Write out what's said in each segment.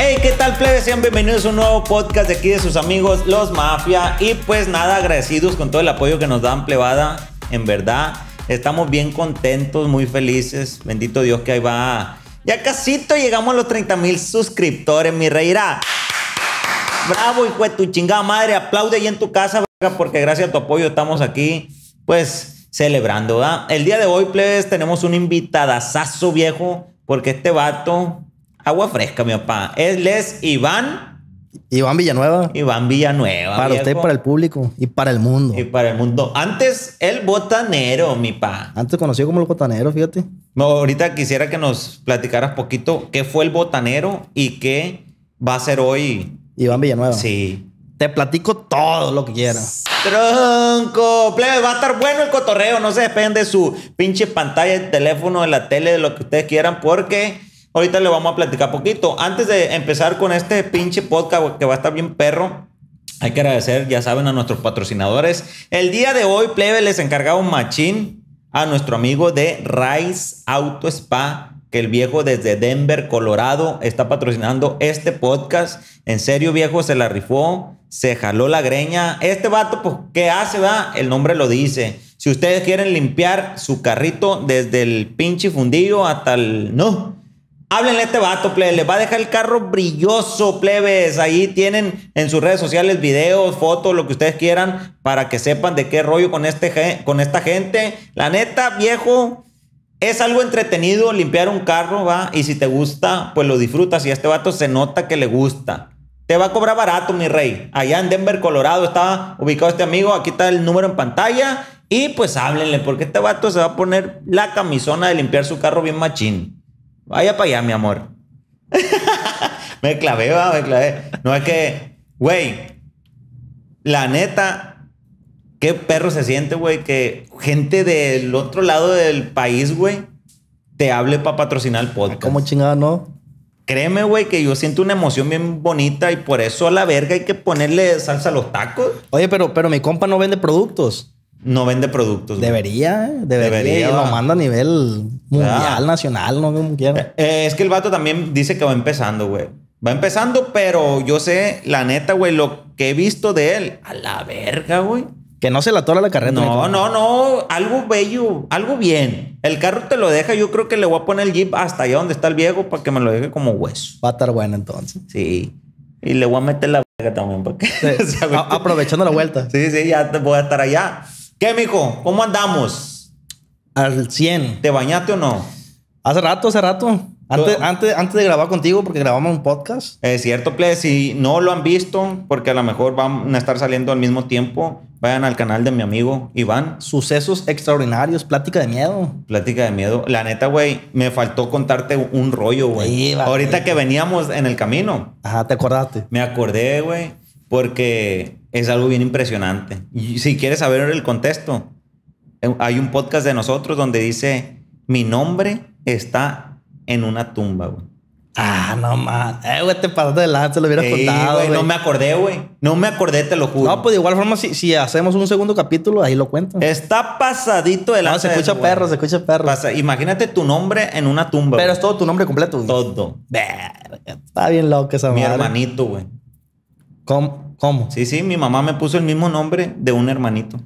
Hey, ¿qué tal, plebes? Sean bienvenidos a un nuevo podcast de aquí de sus amigos, Los Mafia. Y pues nada, agradecidos con todo el apoyo que nos dan, plebada. En verdad, estamos bien contentos, muy felices. Bendito Dios que ahí va. Ya casito llegamos a los 30 mil suscriptores, mi reira. Bravo, hijo de tu chingada madre. Aplaude ahí en tu casa, porque gracias a tu apoyo estamos aquí, pues, celebrando, ¿verdad? El día de hoy, plebes, tenemos un invitadazazo viejo, porque este vato, agua fresca, mi papá. Él es Iván, Iván Villanueva. Iván Villanueva. para viejo. usted, para el público y para el mundo. Y para el mundo. Antes, el botanero, mi pa. Antes conocido como el botanero, fíjate. No, ahorita quisiera que nos platicaras poquito qué fue el botanero y qué va a ser hoy. Iván Villanueva. Sí. Te platico todo lo que quieras. Tronco, plebe, va a estar bueno el cotorreo. No se despeguen de su pinche pantalla, el teléfono, de la tele, de lo que ustedes quieran, porque ahorita le vamos a platicar poquito. Antes de empezar con este pinche podcast que va a estar bien perro, hay que agradecer, ya saben, a nuestros patrocinadores. El día de hoy, plebe, les encargaba un machín a nuestro amigo de Rice Auto Spa, que el viejo desde Denver, Colorado, está patrocinando este podcast. En serio, viejo, se la rifó, se jaló la greña. Este vato, pues, ¿qué hace, va? El nombre lo dice. Si ustedes quieren limpiar su carrito desde el pinche fundillo hasta el... No, Háblenle a este vato, plebe. Les va a dejar el carro brilloso, plebes. Ahí tienen en sus redes sociales videos, fotos, lo que ustedes quieran, para que sepan de qué rollo con, este, con esta gente. La neta, viejo, es algo entretenido limpiar un carro, ¿va? Y si te gusta, pues lo disfrutas. Y a este vato se nota que le gusta. Te va a cobrar barato, mi rey. Allá en Denver, Colorado, está ubicado este amigo. Aquí está el número en pantalla. Y pues háblenle, porque este vato se va a poner la camisona de limpiar su carro bien machín. Vaya para allá, mi amor. me clavé, va, me clavé. No es que, güey, la neta, qué perro se siente, güey, que gente del otro lado del país, güey, te hable para patrocinar el podcast. ¿Cómo chingada no? Créeme, güey, que yo siento una emoción bien bonita y por eso a la verga hay que ponerle salsa a los tacos. Oye, pero, pero mi compa no vende productos. No vende productos. Debería, ¿eh? debería. Debería, lo manda a nivel mundial, nacional, no como quiera. Eh, es que el vato también dice que va empezando, güey. Va empezando, pero yo sé, la neta, güey, lo que he visto de él, a la verga, güey. Que no se la tora la carreta. No, no, no, algo bello, algo bien. El carro te lo deja, yo creo que le voy a poner el jeep hasta allá donde está el viejo para que me lo deje como hueso. Va a estar bueno entonces. Sí. Y le voy a meter la verga también para que se A- agüite. aprovechando la vuelta. Sí, sí, ya te voy a estar allá. ¿Qué, mijo? ¿Cómo andamos? Al 100. ¿Te bañaste o no? Hace rato, hace rato. Antes, antes, antes de grabar contigo, porque grabamos un podcast. Es cierto, plebe. Si no lo han visto, porque a lo mejor van a estar saliendo al mismo tiempo, vayan al canal de mi amigo Iván. Sucesos extraordinarios, plática de miedo. Plática de miedo. La neta, güey, me faltó contarte un rollo, güey. Ahorita que veníamos en el camino, Ajá, te acordaste. me acordé, güey, porque es algo bien impresionante. Y si quieres saber el contexto, eh, hay un podcast de nosotros donde dice, mi nombre está en una tumba, güey. Ah, no más. Eh, güey, te pasaste de lanza, lo hubieras Sí, contado. güey, no me acordé, güey. No me acordé, te lo juro. No, pues de igual forma, si, si hacemos un segundo capítulo, ahí lo cuento. Está pasadito de no, lanza se escucha eso, güey. perro, se escucha perro. Pasa- Imagínate tu nombre en una tumba. Pero güey. es todo tu nombre completo, güey. todo. Está bien loco esa Mi madre. hermanito, güey. ¿Cómo? ¿Cómo? Sí, sí, mi mamá me puso el mismo nombre de un hermanito.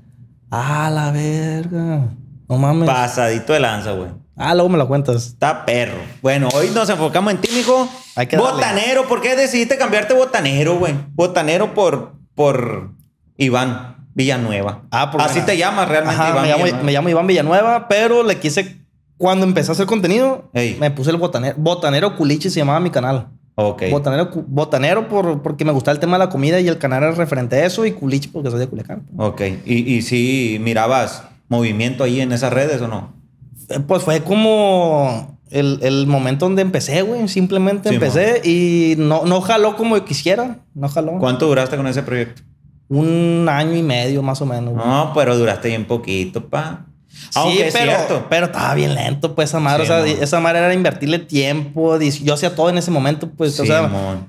Ah, la verga. No mames. Pasadito de lanza, güey. Ah, luego me lo cuentas. Está perro. Bueno, hoy nos enfocamos en ti, mijo. Hay que darle. botanero. ¿Por qué decidiste cambiarte botanero, güey? Botanero por, por Iván Villanueva. Ah, porque- Así te llamas realmente, Ajá, Iván me, llamo, Villanueva. me llamo Iván Villanueva, pero le quise... Cuando empecé a hacer contenido, Ey. me puse el botanero. Botanero Culichi se llamaba mi canal. Ok. Botanero, botanero por, porque me gustaba el tema de la comida y el canal era referente a eso y Culichi porque soy de Culiacán. Ok. ¿Y, y si mirabas movimiento ahí en esas redes o no? Eh, Pues fue como el, el momento donde empecé, güey. Simplemente Sí, empecé y no, no jaló como yo quisiera. No jaló. ¿Cuánto duraste con ese proyecto? Un año y medio más o menos. güey. No, pero duraste bien poquito, pa. Aunque sí, es pero, cierto. pero estaba bien lento, pues esa madre. Sí, o sea, mon. esa madre era invertirle tiempo. Yo hacía todo en ese momento, pues. o sea, Simón.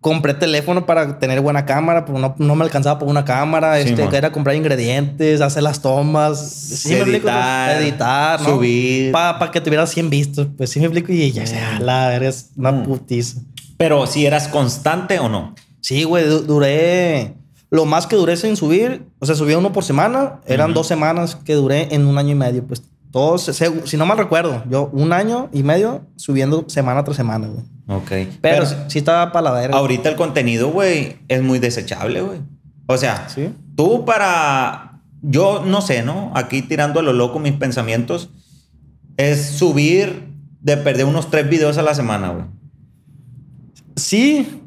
compré teléfono para tener buena cámara, pero no, no me alcanzaba por una cámara. Sí, este, que era comprar ingredientes, hacer las tomas. Sí, me explico, Editar, editar, ¿no? subir. Para que tuviera 100 vistos. Pues sí me explico. Y ya, sea, la verga es una Mm. putiza. Pero si eras constante o no. Sí, güey, du- duré. Lo más que duré sin subir, o sea, subía uno por semana, eran dos semanas que duré en un año y medio, pues. Todos, si no mal recuerdo, yo un año y medio subiendo semana tras semana, güey. Ok. Pero, Pero, sí, sí estaba para la verga. ahorita el contenido, güey, es muy desechable, güey. O sea, Sí. tú para. Yo no sé, ¿no? Aquí tirando a lo loco mis pensamientos. Es subir de perder unos tres videos a la semana, güey. Sí.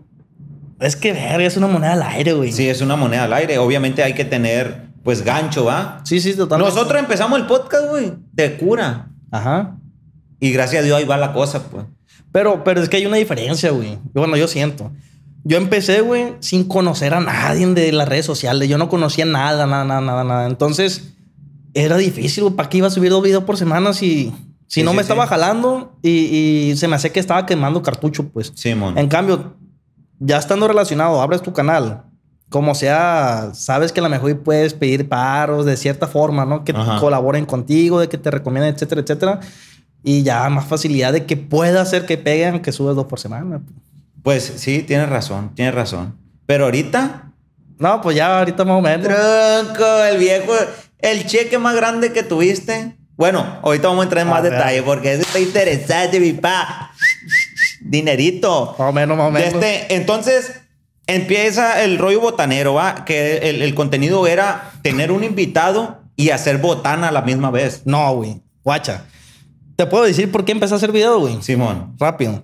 Es que verga, es una moneda al aire, güey. Sí, es una moneda al aire. Obviamente hay que tener, pues, gancho, ¿va? sí, sí, totalmente. Nosotros empezamos el podcast, güey, de cura. Ajá. Y gracias a Dios ahí va la cosa, pues. Pero, pero es que hay una diferencia, güey. Bueno, yo siento. Yo empecé, güey, sin conocer a nadie de las redes sociales. Yo no conocía nada, nada, nada, nada, nada. Entonces, era difícil, güey. ¿Para qué iba a subir dos videos por semana si, si Sí, no sí, me estaba sí. jalando y, y se me hacía que estaba quemando cartucho, pues? Simón. En cambio, ya estando relacionado, abres tu canal. Como sea, sabes que a lo mejor puedes pedir paros de cierta forma, ¿no? Que Ajá. colaboren contigo, de que te recomienden, etcétera, etcétera. Y ya más facilidad de que pueda hacer que peguen, que subes dos por semana. Pues sí, tienes razón, tienes razón. Pero ahorita, No, pues ya ahorita más o menos. tronco, el viejo, el cheque más grande que tuviste. Bueno, ahorita vamos a entrar en más A ver. detalle porque eso está interesante, mi pa. Dinerito. Más o menos, más o menos. este, entonces empieza el rollo botanero, ¿va? Que el, el contenido era tener un invitado y hacer botana a la misma vez. No, güey. Guacha. Te puedo decir por qué empecé a hacer video, güey. Simón. Rápido.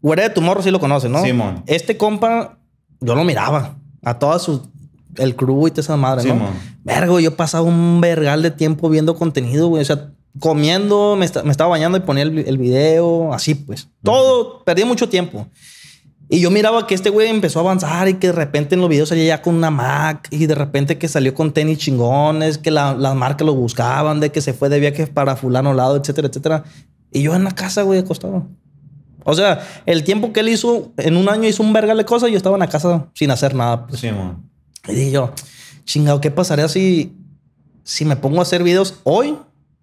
Güere de tu morro sí lo conoce, ¿no? Simón. Este compa, yo lo miraba. A toda su... El crew y toda esa madre, ¿no? Simón. Vergo, yo pasaba un vergal de tiempo viendo contenido, güey. O sea, comiendo, me, me estaba bañando y ponía el, el video, así pues. Todo, perdí mucho tiempo. Y yo miraba que este güey empezó a avanzar y que de repente en los videos salía ya con una Mac y de repente que salió con tenis chingones, que la- las marcas lo buscaban, de que se fue de viaje para fulano lado, etcétera, etcétera. Y yo en la casa, güey, acostado. O sea, el tiempo que él hizo, en un año hizo un vergal de cosas y yo estaba en la casa sin hacer nada. pues. Simón. Y dije yo, chingado, ¿qué pasaría si, si me pongo a hacer videos hoy?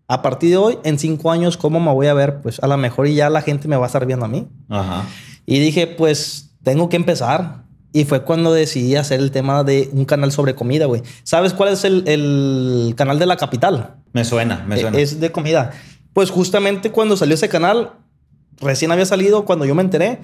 A partir de hoy, en cinco años, ¿cómo me voy a ver? Pues a lo mejor y ya la gente me va a estar viendo a mí. Ajá. Y dije, pues tengo que empezar. Y fue cuando decidí hacer el tema de un canal sobre comida, güey. ¿Sabes cuál es el, el canal de la capital? Me suena, me suena. Es de comida. Pues justamente cuando salió ese canal, recién había salido, cuando yo me enteré,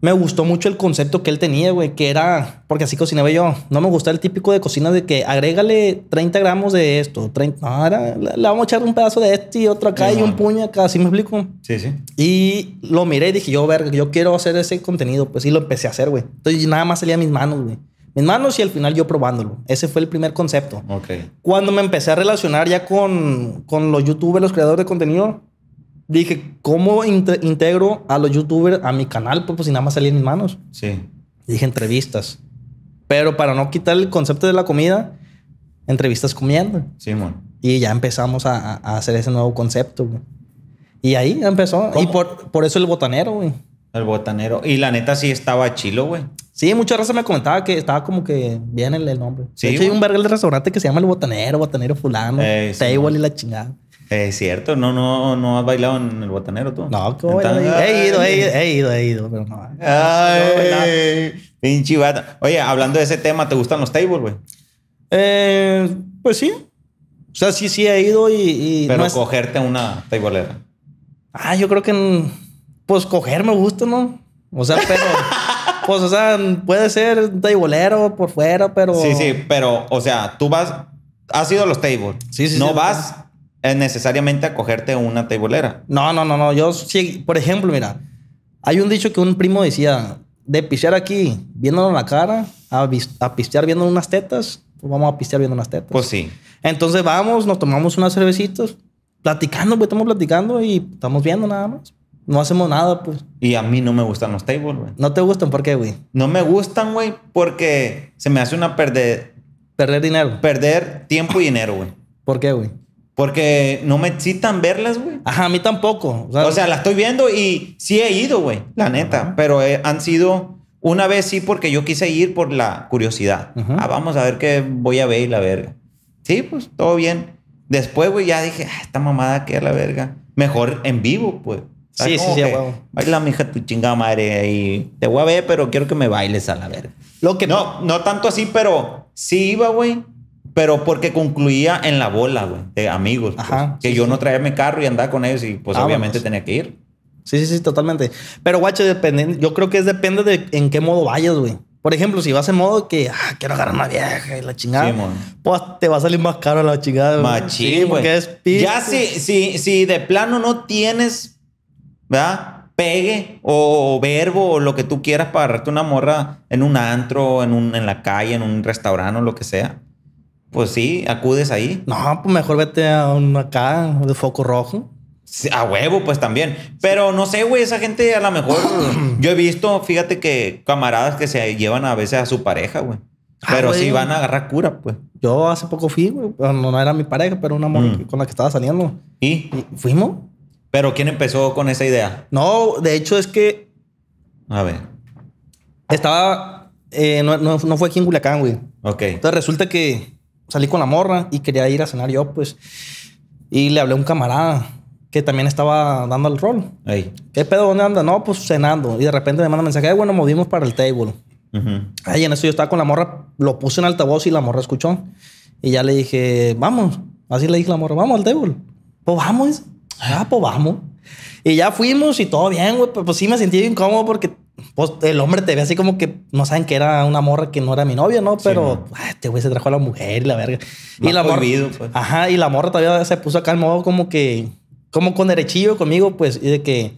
me gustó mucho el concepto que él tenía, güey, que era, porque así cocinaba yo, no me gustaba el típico de cocina de que agrégale 30 gramos de esto, 30, no, era, le, vamos a echar un pedazo de este y otro acá Sí, y un puño acá, así me explico. Sí, sí. Y lo miré y dije, yo, verga, yo quiero hacer ese contenido. Pues sí, lo empecé a hacer, güey. Entonces nada más salía a mis manos, güey. Mis manos y al final yo probándolo. Ese fue el primer concepto. Ok. Cuando me empecé a relacionar ya con, con los youtubers, los creadores de contenido, dije, ¿cómo inte- integro a los youtubers a mi canal? Pues, pues si nada más salía en mis manos. Sí. Dije, entrevistas. Pero para no quitar el concepto de la comida, entrevistas comiendo. Simón. Y ya empezamos a, a hacer ese nuevo concepto, güey. Y ahí empezó. ¿Cómo? Y por, por eso el botanero, güey. El botanero. Y la neta sí estaba chilo, güey. Sí, mucha raza me comentaba que estaba como que bien el, el nombre. Sí, de hecho, hay un vergal de restaurante que se llama El Botanero, Botanero Fulano, Eh, sí, Table güey. y la chingada. Es cierto, no, no, no has bailado en el botanero tú. No, ¿cómo Entonces- he ido, he ido, he ido, he ido, pero no. Ay, pinche vato. Oye, hablando de ese tema, ¿te gustan los tables, güey? Eh, pues sí. O sea, sí, sí he ido y... y Pero no es- cogerte una tableera. Ah, yo creo que... Pues coger me gusta, ¿no? O sea, pero... pues, o sea, puede ser taibolero por fuera, pero... Sí, sí, pero, o sea, tú vas, has ido a los tables. Sí, sí, No sí. vas necesariamente a cogerte una tableera. No, no, no, no. Yo sí, por ejemplo, mira, hay un dicho que un primo decía, de pistear aquí, viéndolo en la cara, a, a pistear viendo unas tetas, pues vamos a pistear viendo unas tetas. Pues sí. Entonces vamos, nos tomamos unas cervecitas, platicando, pues estamos platicando y estamos viendo nada más. No hacemos nada, pues. Y a mí no me gustan los tables, güey. ¿No te gustan? ¿Por qué, güey? No me gustan, güey, porque se me hace una perder, Perder dinero. perder tiempo y dinero, güey. ¿Por qué, güey? Porque no me excitan verlas, güey. Ajá, a mí tampoco. O sea, O sea, la estoy viendo y sí he ido, güey, la neta. Pero eh, han sido una vez sí porque yo quise ir por la curiosidad. Ah, vamos a ver qué voy a ver y la verga. Sí, pues todo bien. Después, güey, ya dije, "Ah, esta mamada que a la verga. Mejor en vivo, pues. ¿Sabes Sí, sí, sí, huevo. Baila, mija, tu chingada madre. Y te voy a ver, pero quiero que me bailes a la verga. Lo que No, no tanto así, pero sí iba, güey. Pero porque concluía en la bola, güey, de amigos. pues. Ajá, que sí, yo sí. no traía mi carro y andaba con ellos y pues Vámonos. obviamente tenía que ir. Sí, sí, sí, totalmente. Pero, guacho, depende, yo creo que es depende de en qué modo vayas, güey. Por ejemplo, si vas en modo que, ah, quiero agarrar una vieja y la chingada, Sí, pues te va a salir más caro la chingada. Machín, Sí, güey. porque es ya si, si, si de plano no tienes, ¿verdad? Pegue o, verbo o lo que tú quieras para agarrarte una morra en un antro, en, un, en la calle, en un restaurante o lo que sea. Pues sí, acudes ahí. No, pues mejor vete a un acá de foco rojo. A huevo, pues también. Pero no sé, güey, esa gente a lo mejor. yo he visto, fíjate que camaradas que se llevan a veces a su pareja, güey. Ah, Pero sí van a agarrar cura, pues. Yo hace poco fui, güey. No era mi pareja, pero una Mm. con la que estaba saliendo. ¿Y? Y fuimos. Pero ¿quién empezó con esa idea? No, de hecho es que A ver. estaba. eh, no, no- no fue aquí en Culiacán, güey. Ok. Entonces resulta que salí con la morra y quería ir a cenar yo, pues. Y le hablé a un camarada que también estaba dando el rol. Ahí. ¿Qué pedo? ¿Dónde anda? No, pues cenando. Y de repente me manda mensaje, "Ay, bueno, movimos para el table. Ujú. Ahí en eso yo estaba con la morra, lo puse en altavoz y la morra escuchó. Y ya le dije, vamos. Así le dije a la morra, vamos al table. Pues vamos. Ah, pues vamos. Y ya fuimos y todo bien, güey. Pues, pues sí me sentí bien cómodo porque pues, el hombre te ve así como que no saben que era una morra que no era mi novia, ¿no? Pero ah, este güey se trajo a la mujer y la verga. y la morra. prohibido, pues. Ajá, y la morra todavía se puso acá en modo como que, como con derechillo conmigo, pues, y de que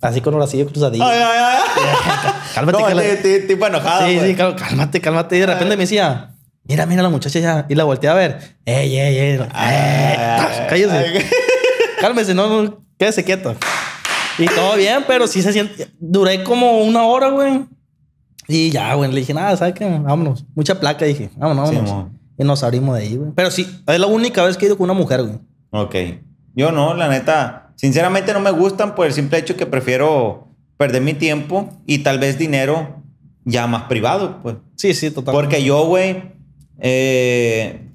así con horacillo cruzadillo. Ay, ay, ay. Cálmate, No, cálmate. ti- ti- tipo enojado. Sí, güey. sí, cálmate, cálmate. Y de repente me decía, mira, mira la muchacha ya. Y la volteé a ver. Ey, ey, ey. ey, ay, cállese. ay. Cálmese, no, no, quédese quieto. Y todo bien, pero sí se siente. Duré como una hora, güey. Y ya, güey, le dije, nada, ¿sabes qué? Vámonos. Mucha placa, dije, vámonos, Sí, vámonos. mo. y nos abrimos de ahí, güey. Pero sí, es la única vez que he ido con una mujer, güey. Ok. Yo no, la neta. Sinceramente no me gustan por el simple hecho que prefiero perder mi tiempo y tal vez dinero ya más privado, pues. Sí, sí, total. Porque yo, güey, eh,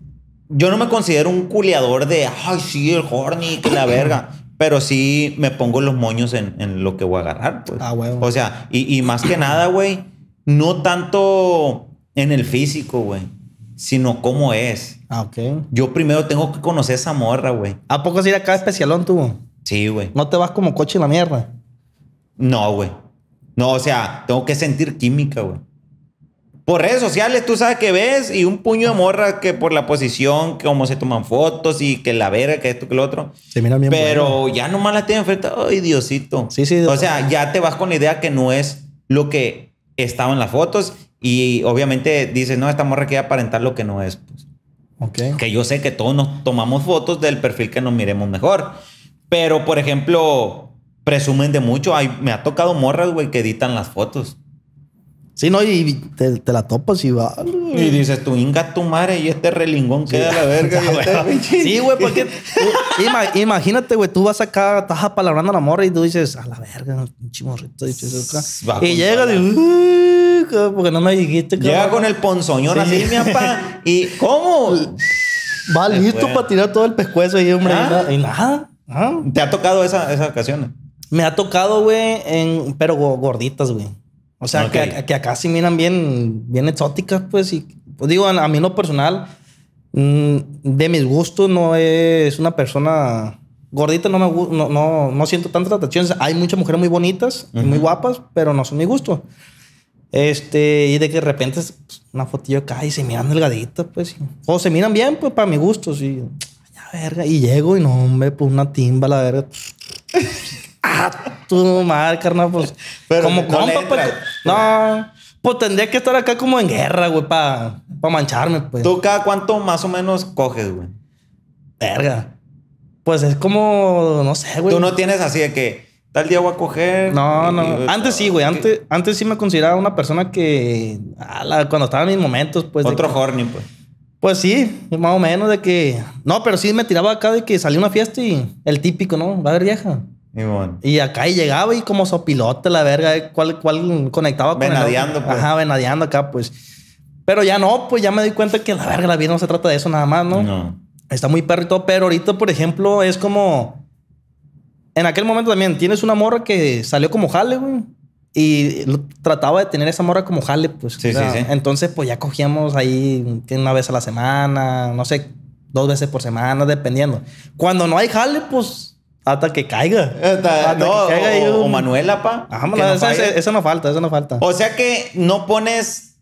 yo no me considero un culiador de, ay, sí, el horny, que la verga. Pero sí me pongo los moños en, en lo que voy a agarrar, pues. Ah, huevo. O sea, y, y más que nada, güey, no tanto en el físico, güey, sino cómo es. Ah, ok. Yo primero tengo que conocer a esa morra, güey. ¿A poco es ir acá especialón tú? Sí, güey. No te vas como coche en la mierda. No, güey. No, o sea, tengo que sentir química, güey. Por redes sociales, tú sabes que ves y un puño de morra que por la posición, que cómo se toman fotos y que la verga, que esto, que lo otro. Se miran bien Pero bueno. ya nomás la tienen enfrente. Ay, Diosito. Sí, sí. O sea, ya te vas con la idea que no es lo que estaba en las fotos y obviamente dices, no, esta morra quiere aparentar lo que no es. Pues. Ok. Que yo sé que todos nos tomamos fotos del perfil que nos miremos mejor. Pero, por ejemplo, presumen de mucho. Ay, me ha tocado morras, güey, que editan las fotos. Sí, no, y te, te la topas y va. Y dices, tú inga tu madre y este relingón queda a la verga. y este Sí, güey, porque tú- ima- imagínate, güey, tú vas acá, estás apalabrando a la morra y tú dices, a la verga, pinche morrito. Y llega y, "Uy, cabrón, porque no me dijiste, Llega cabrón". con el ponzoñón Sí. así, mi papá. ¿Y cómo? Va listo para tirar todo el pescuezo ahí, hombre. y Ah. nada- Y nada. ah. ¿Te ha tocado esa, esas ocasiones? Me ha tocado, güey, pero go- gorditas, güey. O sea, Ok. que, que acá sí miran bien, bien exóticas, pues. Y pues, digo, a, mí en lo personal, mm, de mis gustos, no es una persona gordita, no me no, no, no siento tantas atracciones. Hay muchas mujeres muy bonitas y muy guapas, pero no son mi gusto. Este, y de que de repente es pues, una fotillo acá y se miran delgaditas, pues. o se miran bien, pues, para mi gusto, sí. Ya, verga. Y llego y no, hombre, pues una timba, la verga. ah, tu madre, carnal, pues. Pero como no compa, pues. entra. No, pues tendría que estar acá como en guerra, güey, para mancharme, pues. ¿Tú cada cuánto más o menos coges, güey? Verga. Pues es como, no sé, güey. Tú no tienes así de que tal día voy a coger. No, no. y- Antes sí, güey. Antes, antes sí me consideraba una persona que. cuando estaba en mis momentos, pues. Otro que- horny, pues. Pues sí, más o menos de que. No, pero sí me tiraba acá de que salía una fiesta y el típico, ¿no? Va a haber vieja. Y bueno. Y acá y llegaba y como sopilote, la verga, eh, cuál, cuál conectaba con el. Venadeando, pues. Ajá, venadeando acá, pues. Pero ya no, pues ya me di cuenta que la verga, la vida no se trata de eso nada más, ¿no? No. Está muy perro y todo, pero ahorita, por ejemplo, es como. en aquel momento también tienes una morra que salió como jale, güey. Y trataba de tener esa morra como jale, pues. Sí, sí, sí. Entonces, pues ya cogíamos ahí una vez a la semana, no sé, dos veces por semana, dependiendo. Cuando no hay jale, pues hasta que caiga. Hasta- Hasta no, que caiga o, o un- Manuela, pa. Ajá, no esa, no falta, esa no falta. O sea que no pones.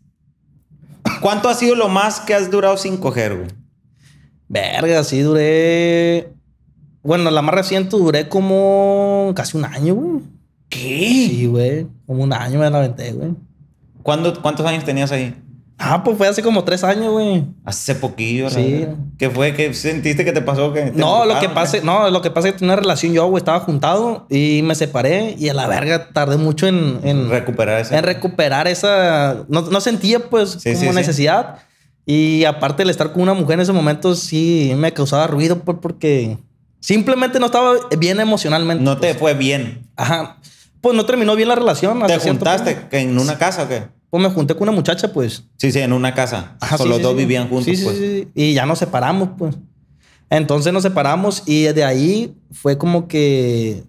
¿Cuánto ha sido lo más que has durado sin coger, güey? Verga, sí duré. Bueno, la más reciente duré como casi un año, güey. ¿Qué? Sí, güey. Como un año me la aventé, güey. ¿Cuándo- ¿Cuántos años tenías ahí? Ah, pues fue hace como tres años, güey. Hace poquillo, Sí. ¿Qué fue? ¿Qué sentiste que te pasó? Que te No, lo que pasa, no, lo que pasa es que tenía una relación yo, güey, estaba juntado y me separé y a la verga tardé mucho en, en, Recuperar ese. en recuperar esa. No, no sentía, pues, Sí, como sí, sí. necesidad. Y aparte, el estar con una mujer en ese momento sí me causaba ruido, pues, porque simplemente no estaba bien emocionalmente. no te pues. fue bien. Ajá. Pues no terminó bien la relación. ¿Te juntaste en una casa o qué? Pues me junté con una muchacha, pues. Sí, sí, en una casa. Ajá, Solo sí, los sí, dos sí. vivían juntos, pues. sí. Y ya nos separamos, pues. Entonces nos separamos y de ahí fue como que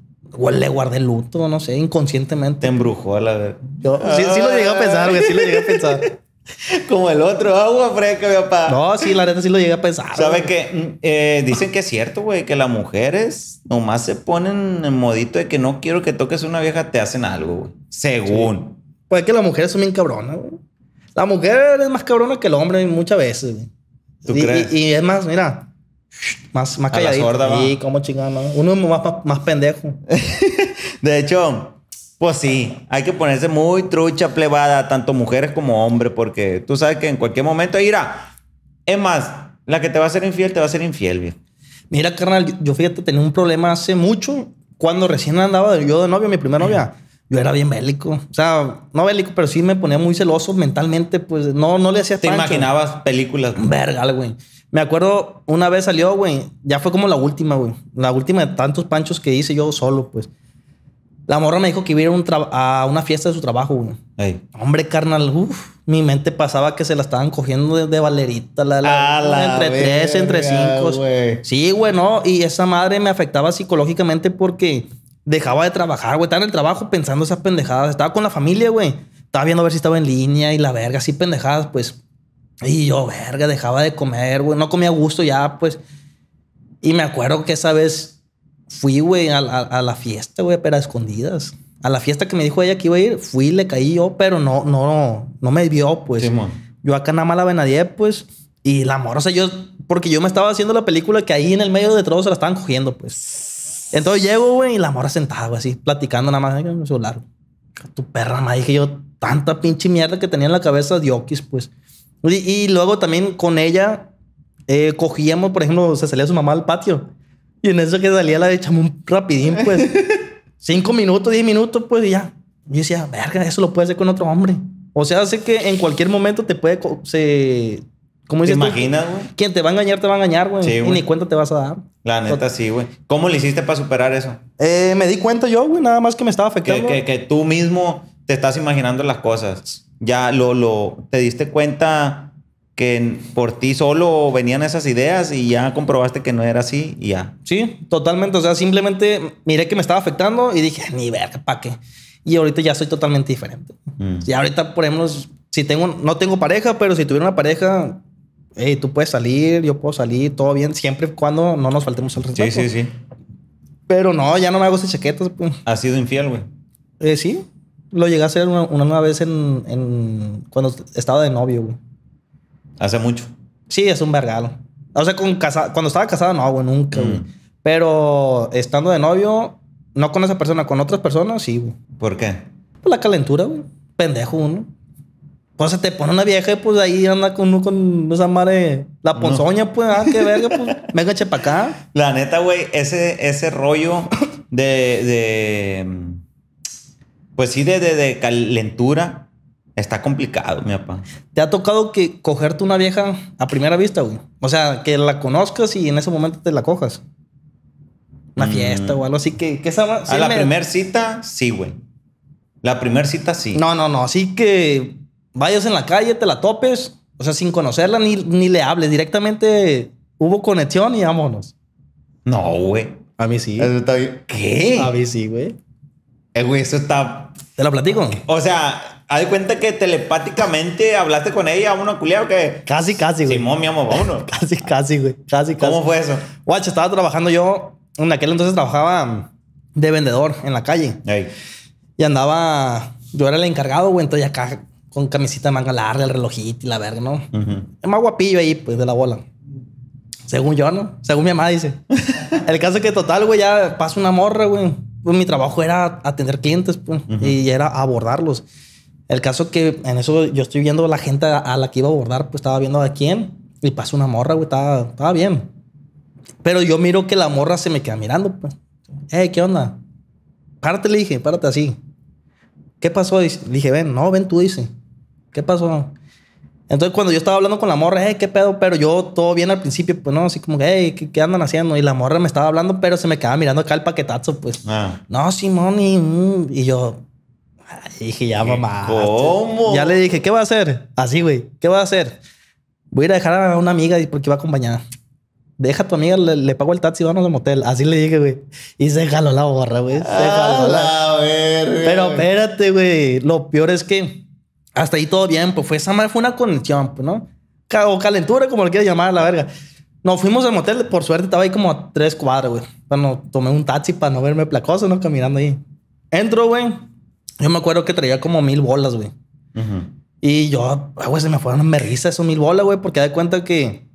le guardé luto, no sé, Te inconscientemente. embrujó a la vez. Yo sí, sí lo llegué a pensar, güey, sí lo llegué a pensar. Como el otro, agua fresca, mi papá. No, sí, la neta sí lo llegué a pensar. ¿Sabes qué? Eh, dicen que es cierto, güey, que las mujeres nomás se ponen en modito de que no quiero que toques una vieja, te hacen algo, güey. Según. Pues es que las mujeres son bien cabronas, güey. La mujer es más cabrona que el hombre muchas veces, güey. ¿Tú y, crees? Y, y es más, mira, más, más A la calladito. sorda. Sí, como chingada, ¿no? Uno es más, más, más pendejo. De hecho, pues sí, hay que ponerse muy trucha, plebada, tanto mujeres como hombres, porque tú sabes que en cualquier momento, mira, es más, la que te va a ser infiel, te va a ser infiel, viejo. Mira, carnal, yo- yo fíjate, tenía un problema hace mucho. Cuando recién andaba yo de novio, mi primera novia, yo era bien bélico. O sea, no bélico, pero sí me ponía muy celoso mentalmente. Pues no, no le hacía ¿Te pancho. imaginabas películas? Verga, güey. Me acuerdo una vez salió, güey. Ya fue como la última, güey. La última de tantos panchos que hice yo solo, pues. La morra me dijo que iba a ir a, un tra- a una fiesta de su trabajo, güey. Ey. Hombre, carnal, uff. Mi mente pasaba que se la estaban cogiendo de, de valerita. La, la- la entre tres, entre cinco. güey. Sí, güey, no. Y esa madre me afectaba psicológicamente porque dejaba de trabajar, güey. Estaba en el trabajo pensando esas pendejadas. Estaba con la familia, güey. Estaba viendo a ver si estaba en línea y la verga, así pendejadas, pues. Y yo, verga, dejaba de comer, güey. No comía a gusto ya, pues. Y me acuerdo que esa vez fui, güey, a, a- a la fiesta, güey, pero a escondidas. A la fiesta que me dijo ella que iba a ir, fui, le caí yo, pero no, no, no me vio, pues. Simón. Yo acá nada más la venadié, pues. Y la sea, yo, porque yo me estaba haciendo la película que ahí en el medio de todos se la estaban cogiendo, pues. Entonces llego, güey, y la morra sentada, güey, así, platicando nada más en el celular. Tu perra, más dije yo, tanta pinche mierda que tenía en la cabeza de Okis, pues. Y, y luego también con ella eh, cogíamos, por ejemplo, se salía su mamá al patio. Y en eso que salía la de chamón rapidín, pues. Cinco minutos, diez minutos, pues, y ya. Yo decía, verga, eso lo puede hacer con otro hombre. O sea, sé que en cualquier momento te puede... Se, ¿Cómo ¿Te dices imaginas, güey? Quien te va a engañar, te va a engañar, güey. Sí, y ni cuenta te vas a dar. La neta sí, güey. ¿Cómo le hiciste para superar eso? Eh, me di cuenta yo, güey, nada más que me estaba Que, afectando. que, que tú mismo te estás imaginando las cosas. Ya lo, lo, te diste cuenta que por ti solo venían esas ideas y ya comprobaste que no era así y ya. Sí, totalmente. O sea, simplemente miré que me estaba afectando y dije, ni verga, ¿para qué? Y ahorita ya soy totalmente diferente. Mm. Y ahorita, por ejemplo, si tengo, no tengo pareja, pero si tuviera una pareja, hey, tú puedes salir, yo puedo salir, todo bien, siempre y cuando no nos faltemos al respeto. Sí, sí, sí. Pero no, ya no me hago esas chaquetas. Pues. Has sido infiel, güey. Eh, sí, lo llegué a hacer una, una nueva vez en, en- cuando estaba de novio, güey. Hace mucho. Sí, es un vergalo. O sea, con casa, cuando estaba casado, no, güey, nunca, güey. Mm. Pero estando de novio, no con esa persona, con otras personas, sí, güey. ¿Por qué? Pues la calentura, güey. Pendejo uno. Pues se te pone una vieja y pues ahí anda con uno con esa madre, la ponzoña, pues, ah, qué verga, pues, venga, eche para acá. La neta, güey, ese, ese rollo de, de. Pues sí, de, de, de calentura está complicado, mi papá. ¿Te ha tocado que cogerte una vieja a primera vista, güey? O sea, que la conozcas y en ese momento te la cojas. Una Mm. fiesta o algo así que, que esa... A la me- primer cita, sí, güey. La primer cita, sí. No, no, no. Así que vayas en la calle, te la topes, o sea, sin conocerla ni, ni le hables. Directamente hubo conexión y vámonos. No, güey. A mí sí. Eso está bien. ¿Qué? A mí sí, güey. Eh, güey, eso está. ¿Te lo platico? O sea, haz de cuenta que telepáticamente hablaste con ella, uno culiado que. Casi, casi, güey. Simón, mi amor, vámonos. Casi, casi, güey. Casi, casi. ¿Cómo fue eso? Guacho, estaba trabajando yo. En aquel entonces trabajaba de vendedor en la calle. Ey. Y andaba. Yo era el encargado, güey. Entonces acá con camisita de manga larga, el relojito y la verga, ¿no? Es más guapillo ahí, pues, de la bola. Según yo, ¿no? Según mi mamá dice. el caso es que total, güey, ya pasa una morra, güey. Pues mi trabajo era atender clientes, pues, y era abordarlos. El caso que en eso yo estoy viendo la gente a, a la que iba a abordar, pues estaba viendo a quién. Y pasa una morra, güey, estaba, estaba bien. Pero yo miro que la morra se me queda mirando, pues. Hey, ¿qué onda? Párate, le dije, párate así. ¿Qué pasó? Dice- Le dije, ven, no, ven tú, dice. ¿Qué pasó? Entonces, cuando yo estaba hablando con la morra, hey, ¿qué pedo? Pero yo todo bien al principio, pues no, así como que, hey, ¿qué, qué andan haciendo? Y la morra me estaba hablando, pero se me quedaba mirando acá el paquetazo, pues. Ah. No, Simón, y, mm", y yo ay, dije, ya mamá. ¿Cómo? Ya le dije, ¿qué va a hacer? Así, güey, ¿qué va a hacer? Voy a ir a dejar a una amiga porque va a acompañar. Deja a tu amiga, le, le pago el taxi vamos al motel. Así le dije, güey. Y se jaló la borra, güey. Se jaló la... A ver. Pero espérate, güey. Lo peor es que hasta ahí todo bien, pues fue esa madre, fue una conexión, pues, ¿no? O calentura, como lo quieras llamar, la verga. Nos fuimos al motel, por suerte estaba ahí como a tres cuadras, güey. Bueno, tomé un taxi para no verme placoso, ¿no? Caminando ahí. Entro, güey. Yo me acuerdo que traía como mil bolas, güey. Ujú. Y yo, ah, güey, se me fueron me risa esos mil bolas, güey, porque da cuenta que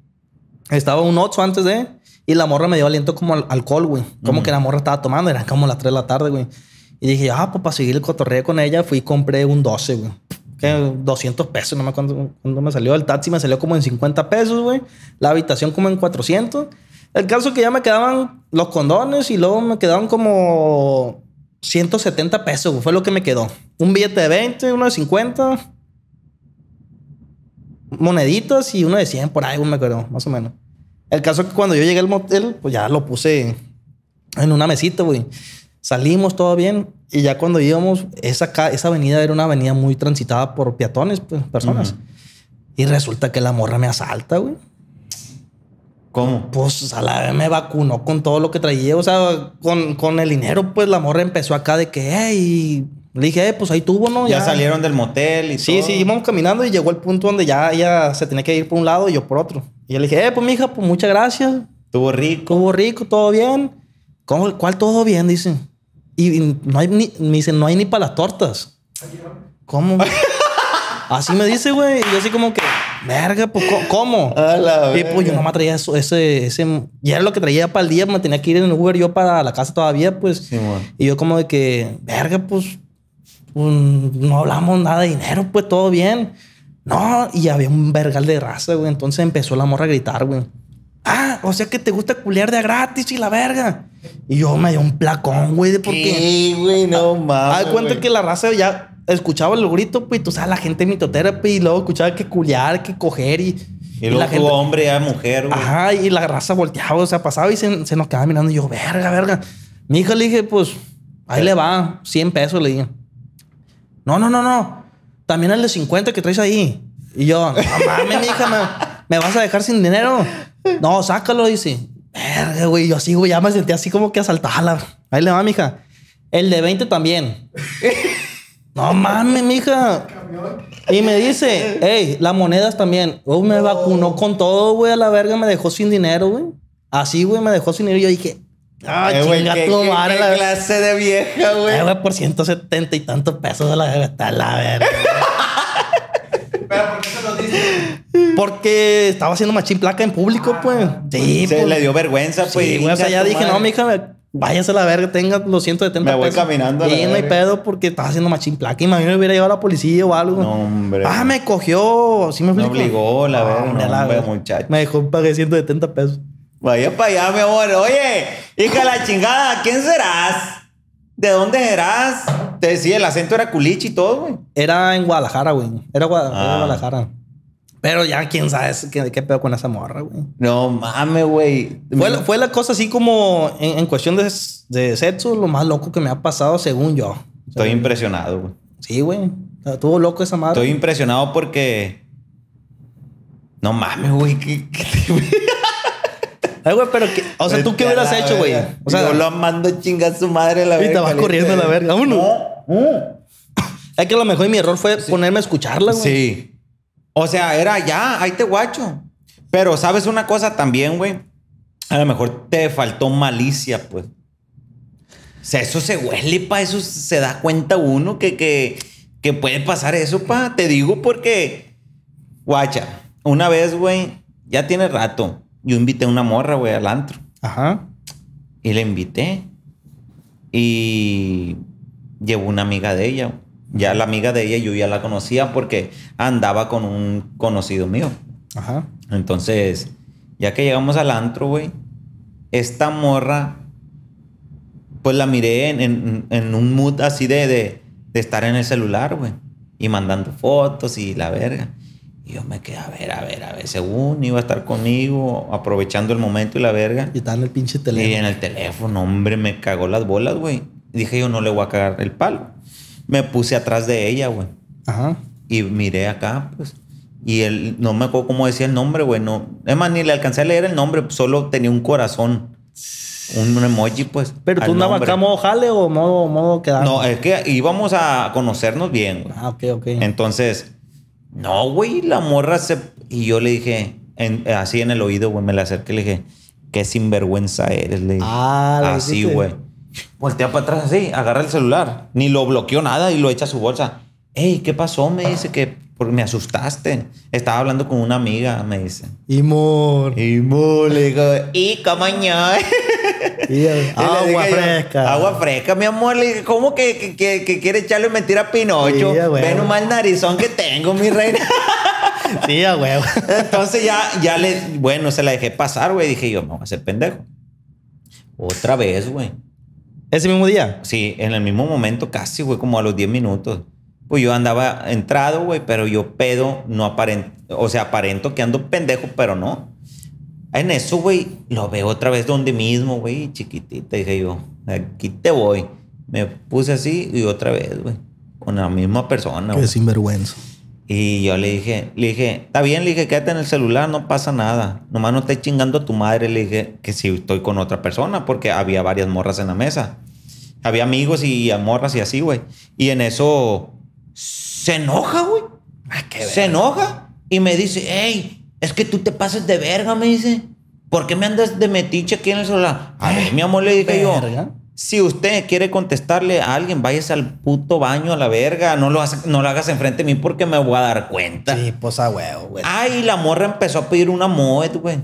estaba un 8 antes de. Y la morra me dio aliento como al alcohol, güey. Como que la morra estaba tomando, eran como las 3 de la tarde, güey. Y dije, ah, pues para seguir el cotorreo con ella, fui y compré un 12, güey. Que 200 pesos, no me acuerdo cuándo- me salió. El taxi me salió como en 50 pesos, güey. La habitación como en 400. El caso que ya me quedaban los condones y luego me quedaban como 170 pesos, güey. Fue lo que me quedó. Un billete de 20, uno de 50 moneditas y uno de 100 por ahí, me acuerdo, más o menos. El caso que cuando yo llegué al motel, pues ya lo puse en una mesita, güey. Salimos todo bien y ya cuando íbamos, esa, esa avenida era una avenida muy transitada por peatones, pues, personas. Y resulta que la morra me asalta, güey. ¿Cómo? Pues a la vez me vacunó con todo lo que traía. O sea, con, con el dinero, pues la morra empezó acá de que, hey, le dije, "Eh, pues ahí tuvo, ¿no? Ya, salieron del motel y Sí, todo. sí, íbamos caminando y llegó el punto donde ya ella se tenía que ir por un lado y yo por otro. Y yo le dije, eh, pues mija, pues muchas gracias. Estuvo rico. Estuvo rico, todo bien. ¿Cómo, ¿Cuál todo bien? Dice. Y, no hay ni, me dice, no hay ni para las tortas. ¿Cómo? así me dice, güey. Y yo así como que, verga, pues ¿cómo? A la Y pues yo no me traía eso, ese, ese, ya era lo que traía para el día, me tenía que ir en Uber yo para la casa todavía, pues. Simón. Y yo como de que, verga, pues, pues, no hablamos nada de dinero, pues todo bien. No, y había un vergal de raza, güey. Entonces empezó la morra a gritar, güey. Ah, o sea que te gusta culear de a gratis y la verga. Y yo me dio un placón, güey, de por qué. ¿Qué, güey? No mames. Haz cuenta güey. que la raza ya escuchaba el grito, pues, y tú sabes, la gente mitotera, pues, y luego escuchaba que culear, que coger y... Y luego la tuvo gente- hombre, ya mujer, güey. Ajá, y la raza volteaba, o sea, pasaba y se, se nos quedaba mirando. Y yo, verga, verga. Mi hija le dije, pues, ahí le va, 100 pesos, le dije. No, no, no, no. También el de 50 que traes ahí. Y yo, no mames, mi hija, me, me vas a dejar sin dinero. No, sácalo, dice. Verga, güey. Yo así, güey, ya me sentí así como que asaltada. Ahí le va, mija. El de 20 también. No mames, mija. Y me dice, hey, las monedas también. Oh, me vacunó con todo, güey, a la verga, me dejó sin dinero, güey. Así, güey, me dejó sin dinero. Y yo dije, ah, Eh, chinga ¿qué, tu madre, qué la clase de vieja, güey? Eh, güey, por 170 y tantos pesos de la verga, está la verga. ¿Pero por qué se lo dices? Porque estaba haciendo machín placa en público, pues. Sí, Se pues. le dio vergüenza, pues. Sí, güey, o sea, ya dije, madre. no, mija, váyase a la verga, tenga los 170 Me voy pesos. caminando Sí, no hay verga. pedo porque estaba haciendo machín placa. Imagino que hubiera llevado a la policía o algo. No, hombre. Ah, me cogió. ¿Sí me Me obligó, la verga, Hombre, no, la hombre, verga. muchacho. Me dejó pagué 170 pesos. Vaya para allá, mi amor. Oye, hija de la chingada, ¿quién serás? ¿De dónde serás? Te decía, el acento era culichi y todo, güey. Era en Guadalajara, güey. Era, era Ah. Guadalajara. Pero ya quién sabe qué, qué pedo con esa morra, güey. No mames, güey. Fue, la- fue la cosa así como en, en cuestión de, de sexo, lo más loco que me ha pasado según yo. Estoy impresionado, güey. Sí, güey. Estuvo loco esa madre. Estoy impresionado porque. No mames, güey. ¿qué- qué te- Ay, güey, pero que, o sea, ¿tú qué hubieras hecho, güey? verga. O sea, yo lo mando chingar su madre la Y te verga. vas corriendo a la verga. Vámonos. No. es que a lo mejor mi error fue ponerme a escucharla, güey. Sí. O sea, era ya, ahí te guacho. Pero sabes una cosa también, güey. A lo mejor te faltó malicia, pues. O sea, eso se huele, pa. Eso se da cuenta uno que, que, que puede pasar eso, pa. Te digo porque, guacha, una vez, güey, ya tiene rato. Yo invité a una morra, güey, al antro. Ajá. Y la invité. Y llevó una amiga de ella. Ya la amiga de ella yo ya la conocía porque andaba con un conocido mío. Ajá. Entonces, ya que llegamos al antro, güey, esta morra, pues la miré en, en- en un mood así de, de, de estar en el celular, güey. Y mandando fotos y la verga. Y yo me quedé, a ver, a ver, a ver, según iba a estar conmigo, aprovechando el momento y la verga. Y está en el pinche Y teléfono. en el teléfono, hombre, me cagó las bolas, güey. Dije yo, no le voy a cagar el palo. Me puse atrás de ella, güey. Ajá. Y miré acá, pues. Y él, no me acuerdo cómo decía el nombre, güey. No. Es más, ni le alcancé a leer el nombre. Solo tenía un corazón. Un emoji, pues. Pero tú andabas acá modo jale o modo, modo quedar. No, es que íbamos a conocernos bien, güey. Ah, ok, ok. Entonces, no, güey, la morra se... Y yo le dije, en- así en el oído, güey, me la acerqué y le dije, qué sinvergüenza eres, le dije. Ah, Así, güey. Voltea para atrás así, agarra el celular. Ni lo bloqueó nada y lo echa a su bolsa. Ey, ¿qué pasó? Me dice que porque me asustaste. Estaba hablando con una amiga, me dice. Y mor. Y mo, le digo, y camañá. Y- Agua yo, fresca. Agua fresca, mi amor. ¿cómo que, que, que- que quiere echarle mentira a Pinocho? A huevo. Ve nomás el narizón que tengo, mi reina. Sí, a huevo. Entonces ya, ya le, bueno, se la dejé pasar, güey. Dije yo, no voy a ser pendejo. Otra vez, güey. Ese mismo día. Sí, en el mismo momento, casi, güey, como a los 10 minutos. Pues yo andaba entrado, güey, pero yo pedo, no aparento. O sea, aparento que ando pendejo, pero no. En eso, güey, lo veo otra vez donde mismo, güey, chiquitita. Dije yo, aquí te voy. Me puse así y otra vez, güey. Con la misma persona, Qué güey. sinvergüenza. Y yo le dije, le dije, está bien, le dije, quédate en el celular, no pasa nada. Nomás no estés chingando a tu madre. Le dije que si estoy con otra persona, porque había varias morras en la mesa. Había amigos y morras y así, güey. Y en eso se enoja, güey. se enoja y me dice, hey, es que tú te pasas de verga, me dice. ¿Por qué me andas de metiche aquí en el celular? A ver, mi amor, le dije yo. Si usted quiere contestarle a alguien, váyase al puto baño a la verga. No lo, hace- no lo hagas enfrente de mí porque me voy a dar cuenta. Sí, pues a huevo, güey. Ay, la morra empezó a pedir una moed, güey.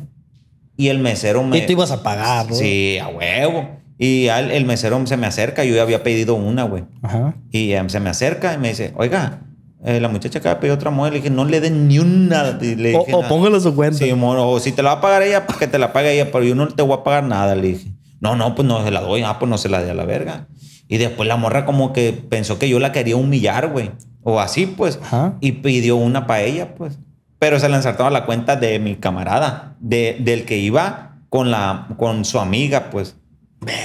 Y el mesero me... Y tú ibas a pagar, ¿no? Sí, a huevo. Y al- el mesero se me acerca. Yo ya había pedido una, güey. Ajá. Y se me acerca y me dice, oiga, eh, la muchacha acaba de pedir otra moed. Le dije, no le den ni una. Le O, dije, o póngalo a su cuenta. Sí, mono, o si te la va a pagar ella, pues que te la pague ella, pero yo no te voy a pagar nada, le dije. No, no, pues no se la doy, ah, pues no se la dé a la verga. Y después la morra como que pensó que yo la quería humillar, güey. O así, pues. Ajá. Y pidió una para ella, pues. Pero se la ensartaba la cuenta de mi camarada, de, del que iba con, la, con su amiga, pues.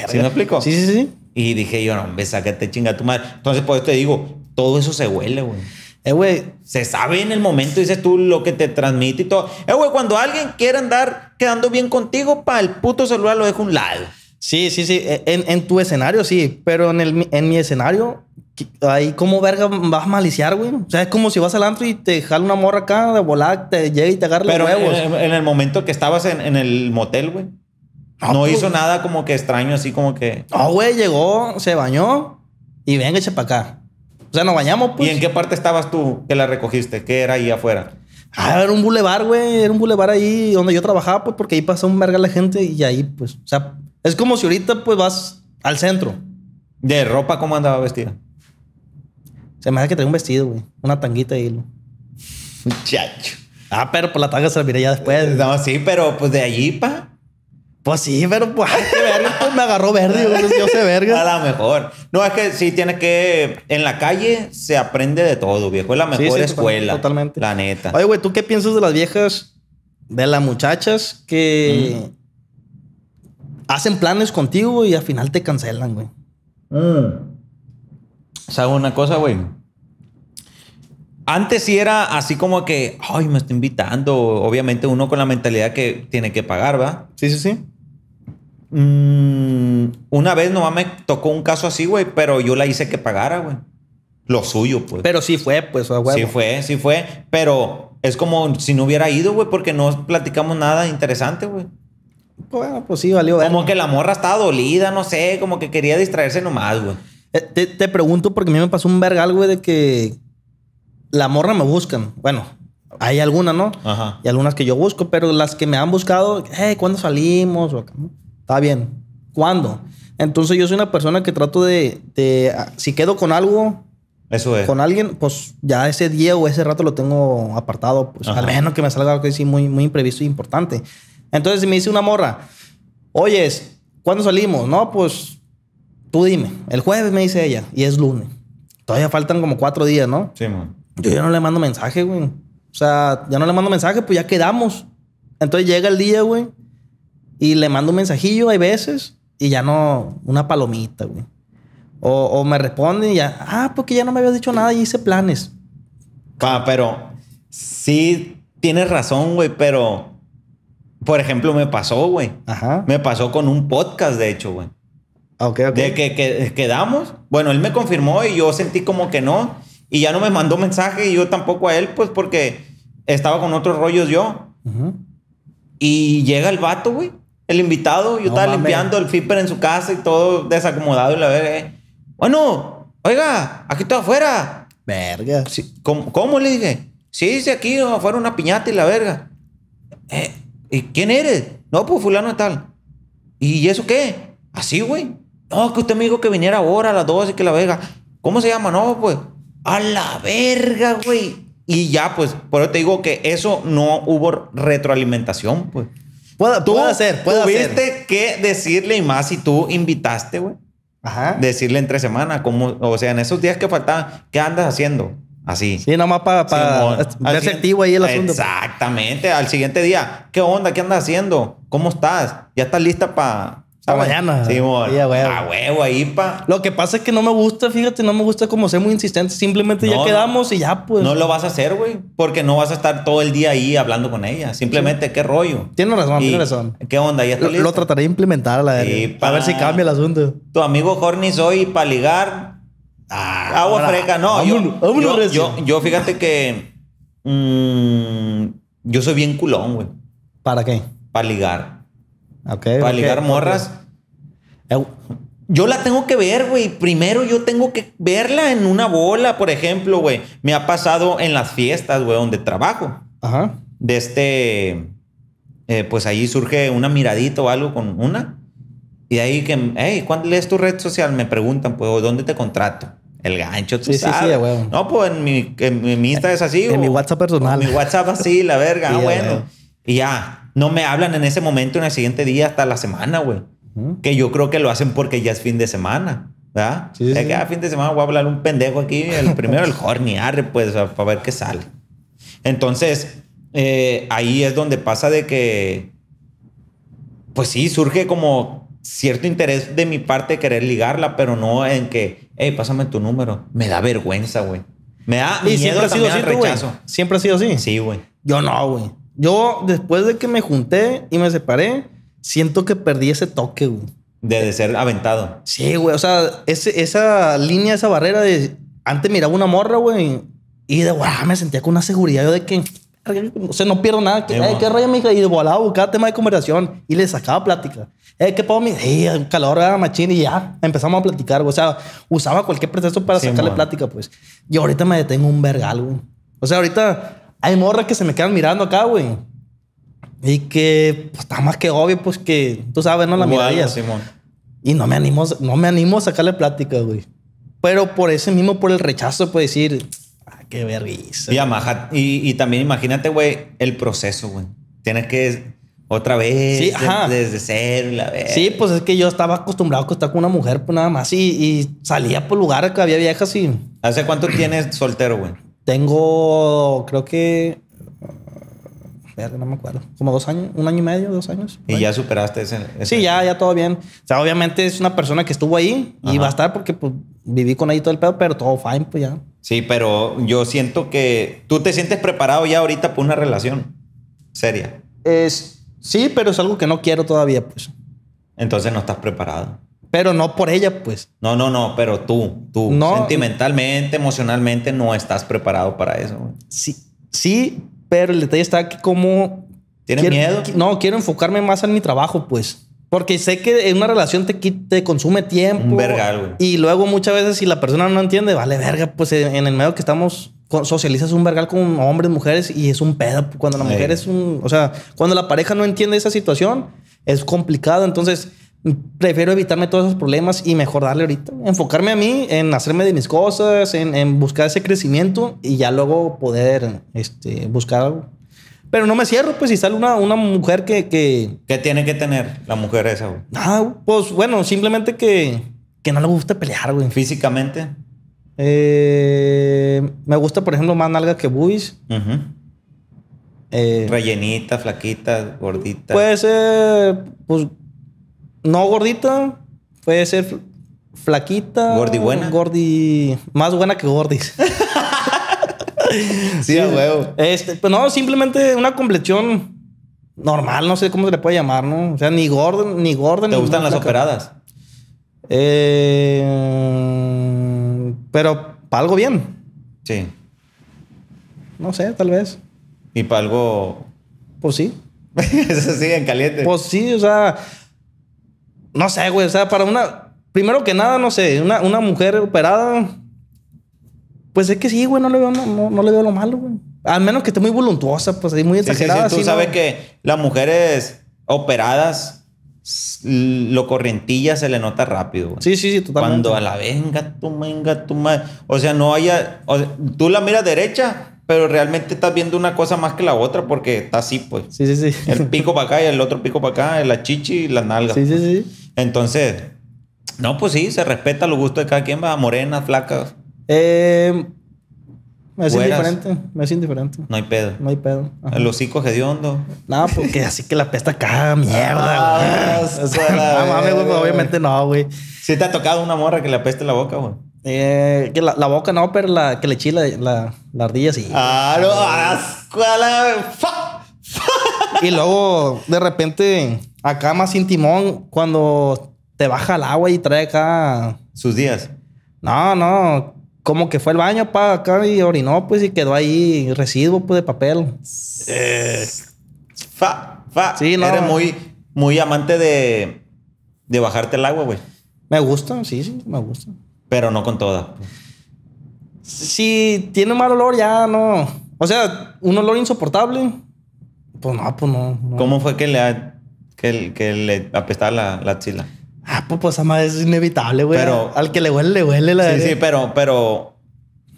¿Sí me explico? Sí, sí, sí. Y dije yo, no, hombre, sácate chinga tu madre. Entonces, por eso te digo, todo eso se huele, güey. Eh, güey. Se sabe en el momento, dices tú, lo que te transmite y todo. Eh, güey, cuando alguien quiere andar quedando bien contigo, pa, el puto celular lo deja a un lado. Sí, sí, sí. Eh, En, en tu escenario, sí. Pero en, el, en mi escenario, ahí como verga vas a maliciar, güey. O sea, es como si vas al antro y te jala una morra acá de volar, te llega y te agarra Pero los huevos. en, en el momento que estabas en, en el motel, güey, No, no pues- hizo nada como que extraño, así como que... No, güey, llegó, se bañó y venga, eche para acá. O sea, nos bañamos, pues. ¿Y en qué parte estabas tú que la recogiste? ¿Qué era ahí afuera? Ah, era un bulevar, güey. Era un bulevar ahí donde yo trabajaba, pues, porque ahí pasa un verga la gente y ahí, pues. O sea, es como si ahorita, pues, vas al centro. ¿De ropa cómo andaba vestida? Se me hace que trae un vestido, güey. Una tanguita de hilo. Chacho. Ah, pero pues la tanga se la miré ya después. No, sí, pero pues de allí, pa. Pues sí, pero pues, ay, qué verga, pues me agarró verde, yo sé A verga. lo mejor. No, es que sí tienes que... En la calle se aprende de todo, viejo. Es la mejor sí, escuela. totalmente. La neta. Oye, güey, ¿tú qué piensas de las viejas, de las muchachas que hacen planes contigo y al final te cancelan, güey? ¿Sabes una cosa, güey? Antes sí era así como que, ay, me está invitando. Obviamente uno con la mentalidad que tiene que pagar, ¿va? Sí, sí, sí. Mm, una vez nomás me tocó un caso así, güey, pero yo la hice que pagara, güey. Lo suyo, pues. Pero sí fue, pues, huevo. Sí fue, sí fue. Pero es como si no hubiera ido, güey, porque no platicamos nada interesante, güey. Bueno, pues sí, valió ver. Como que la morra estaba dolida, no sé, como que quería distraerse nomás, güey. Eh, Te, te pregunto porque a mí me pasó un vergal, güey, de que la morra me buscan. Bueno, hay algunas, ¿no? Ajá. Y algunas que yo busco, pero las que me han buscado, hey, ¿cuándo salimos? O acá, ¿no? Está bien. ¿Cuándo? Entonces yo soy una persona que trato de, de, ah, si quedo con algo, Eso es. con alguien, pues ya ese día o ese rato lo tengo apartado, pues Ajá. al menos que me salga algo así muy, muy imprevisto y importante. Entonces si me dice una morra, oyes, ¿cuándo salimos? No, pues tú dime. El jueves me dice ella y es lunes. Todavía faltan como cuatro días, ¿no? Sí, man. Yo ya no le mando mensaje, güey. O sea, ya no le mando mensaje, pues ya quedamos. Entonces llega el día, güey, y le mando un mensajillo, hay veces, y ya no, una palomita, güey. O, o me responde y ya, ah, porque ya no me habías dicho nada y hice planes. Pa, pero sí tienes razón, güey, pero por ejemplo, me pasó, güey. Ajá. Me pasó con un podcast, de hecho, güey. Ok, ok. De que, que quedamos. Bueno, él me confirmó y yo sentí como que no. Y ya no me mandó mensaje y yo tampoco a él, pues porque estaba con otros rollos yo. Ujú. Y llega el vato, güey. El invitado. Yo No estaba mames. limpiando el flipper en su casa y todo desacomodado y la verga. eh. Bueno, oiga, aquí estoy afuera. Verga. Sí, ¿cómo, cómo? Le dije. Sí, dice aquí afuera una piñata y la verga. Eh, ¿y quién eres? No, pues fulano de tal. ¿Y eso qué? Así, güey. No, que usted me dijo que viniera ahora a las 12 y que la verga. ¿Cómo se llama? No, pues. A la verga, güey. Y ya, pues, por eso te digo que eso no hubo retroalimentación, pues. Puede, puede ser, puede tuviste ser. que decirle y más si tú invitaste, güey. Ajá. Decirle entre semana, como, o sea, en esos días que faltaban, ¿qué andas haciendo? Así. Sí, nomás para. Al verse activo ahí el asunto. Exactamente. Al siguiente día, ¿qué onda? ¿Qué andas haciendo? ¿Cómo estás? ¿Ya estás lista para Pa' mañana. Sí, Sí, a huevo. A huevo ahí pa. Lo que pasa es que no me gusta, fíjate, no me gusta como ser muy insistente. Simplemente No, ya quedamos y ya, pues. No lo vas a hacer, güey. Porque no vas a estar todo el día ahí hablando con ella. Simplemente, ¿qué rollo? Tiene razón, Y, tiene razón. ¿Qué onda? ¿Ya Lo, lo trataré de implementar a la. Sí, A ver si cambia el asunto. Tu amigo Horny soy para ligar. Ah, Agua fresca. No, vámonos, yo, vámonos, yo, recio. yo, yo fíjate que... mm, yo soy bien culón, güey. ¿Para qué? Para ligar. Ok. Para ok, ligar ok. morras. Yo la tengo que ver, güey. Primero yo tengo que verla en una bola, por ejemplo, güey. Me ha pasado en las fiestas, güey, donde trabajo. Ajá. De este... eh, pues ahí surge una miradita o algo con una. Y de ahí que... Hey, ¿cuándo lees tu red social? Me preguntan, pues, ¿dónde te contrato? El gancho, tú Sí, sí, sí, sabes. a huevo. No, pues en mi, en mi- Insta es así. En o- mi WhatsApp personal. o Mi WhatsApp así, la verga. Sí, ah, bueno. huevo. Y ya. No me hablan en ese momento, en el siguiente día, hasta la semana, güey. Que yo creo que lo hacen porque ya es fin de semana. ¿Verdad? Sí, que, ah, fin de semana voy a hablar un pendejo aquí. El primero, el horny, arre, pues, para ver qué sale. Entonces, eh, ahí es donde pasa de que, pues sí, surge como cierto interés de mi parte de querer ligarla, pero no en que, hey, pásame tu número. Me da vergüenza, güey. Me da Y miedo siempre ha sido así, al tú, güey. rechazo. Siempre ha sido así. Sí, güey. Yo no, güey. Yo, después de que me junté y me separé, siento que perdí ese toque, güey. De, de ser aventado. Sí, güey. O sea, ese, esa línea, esa barrera de... Antes miraba una morra, güey. Y de guau, me sentía con una seguridad yo de que... O sea, no pierdo nada. Que, Sí, "Ay, mo. ¿Qué rollo, mija? Y de volada buscaba tema de conversación. Y le sacaba plática. Eh, ¿Qué puedo, un calor, era machín. Y ya empezamos a platicar, güey. O sea, usaba cualquier pretexto para Sí, sacarle mo. plática, pues. Y ahorita me detengo un vergal, güey. O sea, ahorita hay morras que se me quedan mirando acá, güey. Y que, pues, está más que obvio, pues, que tú sabes, ¿no? La miradilla. Simón. Y no me animo, no me animo a sacarle plática, güey. Pero por ese mismo, por el rechazo, puedo decir, ah, qué vergüenza. Y, amaja- y, y también imagínate, güey, el proceso, güey. Tienes que otra vez, Sí, de- ajá. desde cero, la verga. Sí, pues es que yo estaba acostumbrado a estar con una mujer, pues nada más. Y, y salía por lugares que había viejas y ¿Hace cuánto tienes soltero, güey? Tengo, creo que. verga, no me acuerdo. Como dos años, un año y medio, dos años. Y ya superaste ese. ese- Sí, ya, ya todo bien. O sea, obviamente es una persona que estuvo ahí y Ajá. va a estar porque pues, viví con ella todo el pedo, pero todo fine, pues ya. Sí, pero yo siento que tú te sientes preparado ya ahorita para una relación seria. Es, sí, pero es algo que no quiero todavía, pues. Entonces no estás preparado. Pero no por ella, pues. No, no, no, pero tú, tú, No. sentimentalmente, emocionalmente, no estás preparado para eso, güey. Sí, sí, pero el detalle está que como... ¿Tienes quiero- miedo? No, quiero enfocarme más en mi trabajo, pues. Porque sé que en una relación te, te consume tiempo. Un vergal, güey. Y luego muchas veces si la persona no entiende, vale verga, pues en el medio que estamos socializas un vergal con hombres, mujeres y es un pedo. Cuando la mujer es un... O sea, cuando la pareja no entiende esa situación, es complicado. Entonces, prefiero evitarme todos esos problemas y mejor darle ahorita. Enfocarme a mí, en hacerme de mis cosas, en, en buscar ese crecimiento y ya luego poder este, buscar algo. Pero no me cierro, pues si sale una, una mujer que, que... ¿Qué tiene que tener la mujer esa, güey? Ah, pues bueno, simplemente que, que no le gusta pelear, güey. Físicamente. Eh, me gusta, por ejemplo, más nalga que. Ujú. Eh, Rellenita, flaquita, gordita. puede ser, pues, no gordita. Puede ser fl- flaquita. Gordi buena. Gordi... Más buena que gordis. sí, a huevo. Este, pues no, simplemente una complexión normal. No sé cómo se le puede llamar, ¿no? O sea, ni gordo, ni gorda, ¿Te ni gustan las flaca. operadas? Eh, pero para algo bien. Sí. No sé, tal vez. Y para algo. Pues sí. Eso sí, en caliente. Pues sí, o sea. No sé, güey. O sea, para una. Primero que nada, no sé. Una, una mujer operada. Pues es que sí, güey. No le veo, no, no- no le veo lo malo, güey. Al menos que esté muy voluntuosa, pues ahí muy Sí, sí, sí, exagerada. Tú sabes ¿no? que las mujeres operadas, lo corrientilla se le nota rápido. güey. Sí, sí, sí, totalmente. Cuando a la venga tu venga tu madre. O sea, no haya. o sea, tú la miras derecha, pero realmente estás viendo una cosa más que la otra porque está así, pues. Sí, sí, sí. El pico para acá y el otro pico para acá, la chichi y las nalgas. Sí, sí, sí. Entonces, no, pues sí, se respeta los gustos de cada quien, va, morenas, flacas, Eh, me es Güeras. indiferente. Me es indiferente. no hay pedo. No hay pedo. Ajá. El hocico hediondo. No, porque así que la pesta acá, mierda, Ah, güey. eso No mames, güey, verga, obviamente no, güey. Si te ha tocado una morra que le apeste la boca, güey. Eh, que la, la boca no, pero la, que le chila la, la ardilla sí. Ah, no, asco a la- fa- Y luego, de repente, acá más sin timón, cuando te baja el agua y trae acá. Sus días. No, no. Como que fue al baño para acá y orinó, pues, y quedó ahí residuo pues, de papel. Fa, fa. Sí, no. Eres muy, muy amante de, de bajarte el agua, güey. Me gusta, sí, sí, me gusta. Pero no con todas. Si tiene mal olor, ya no. O sea, un olor insoportable. Pues no, pues no. no. ¿Cómo fue que le, ha- que, que le apestaba la, la axila? Ah, pues, pues esa es inevitable, güey. Pero- Al que le huele, le huele la. Sí, sí, pero, pero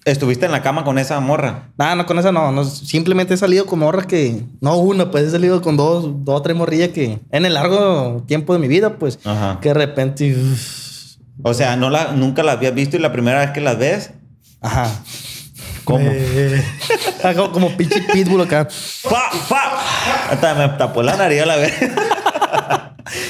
estuviste en la cama con esa morra. Nah, no, con esa no, no. Simplemente he salido con morras que. No una, pues he salido con dos, dos o tres morrillas que. En el largo tiempo de mi vida, pues. Ajá. Que de repente. uff, O sea, no la, nunca la habías visto y la primera vez que las ves, ajá. ¿cómo? Eh, como, como pinche pitbull acá. ¡Fa! ¡Fa! Hasta me tapó la nariz a la vez.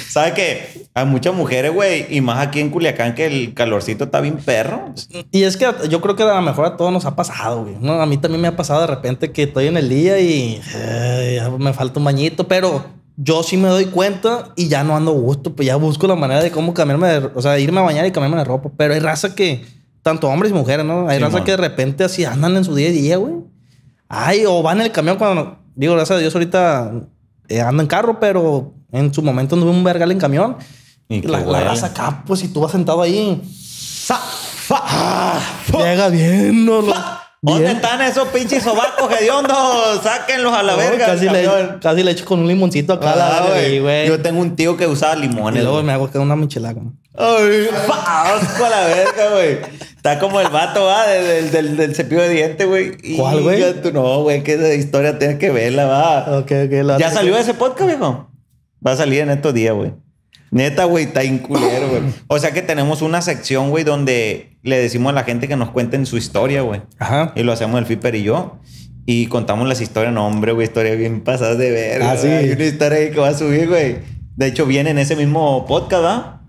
¿Sabes qué? Hay muchas mujeres, güey, y más aquí en Culiacán que el calorcito está bien perro. Y es que yo creo que a lo mejor a todos nos ha pasado, güey. No, a mí también me ha pasado de repente que estoy en el día y ya me falta un bañito, pero yo sí me doy cuenta y ya no ando gusto, pues ya busco la manera de cómo cambiarme, de, o sea, irme a bañar y cambiarme de ropa. Pero hay raza que, tanto hombres y mujeres, ¿no? Hay Sí, raza man. que de repente así andan en su día a día, güey. Ay, o van en el camión cuando, digo, gracias a Dios ahorita eh, ando en carro, pero en su momento anduve un vergal en camión. Y Y que la, la raza acá, pues si tú vas sentado ahí, ¡Fa! ¡Fa! llega viéndolo. ¿Dónde Bien. están esos pinches sobacos hediondos? Sáquenlos a la No, verga. Casi le, casi le echo con un limoncito acá. Ah, la güey. Yo tengo un tío que usaba Y limones. luego güey. me hago acá una michelaga. Ay, ¡fa! asco a la verga, güey. Está como el vato, va, del, del, del, del cepillo de diente, güey. Y ¿Cuál, güey? No, güey, que esa historia tienes que verla, va. Ok, ok. la- ¿Ya salió ese podcast, viejo? Va a salir en estos días, güey. Neta, güey, está inculero, güey. O sea que tenemos una sección, güey, donde le decimos a la gente que nos cuenten su historia, güey. Ajá. Y lo hacemos el Fiper y yo. Y contamos las historias. No, hombre, güey, historias bien pasadas de ver. Ah, sí. Hay una historia ahí que va a subir, güey. De hecho, viene en ese mismo podcast, ¿verdad?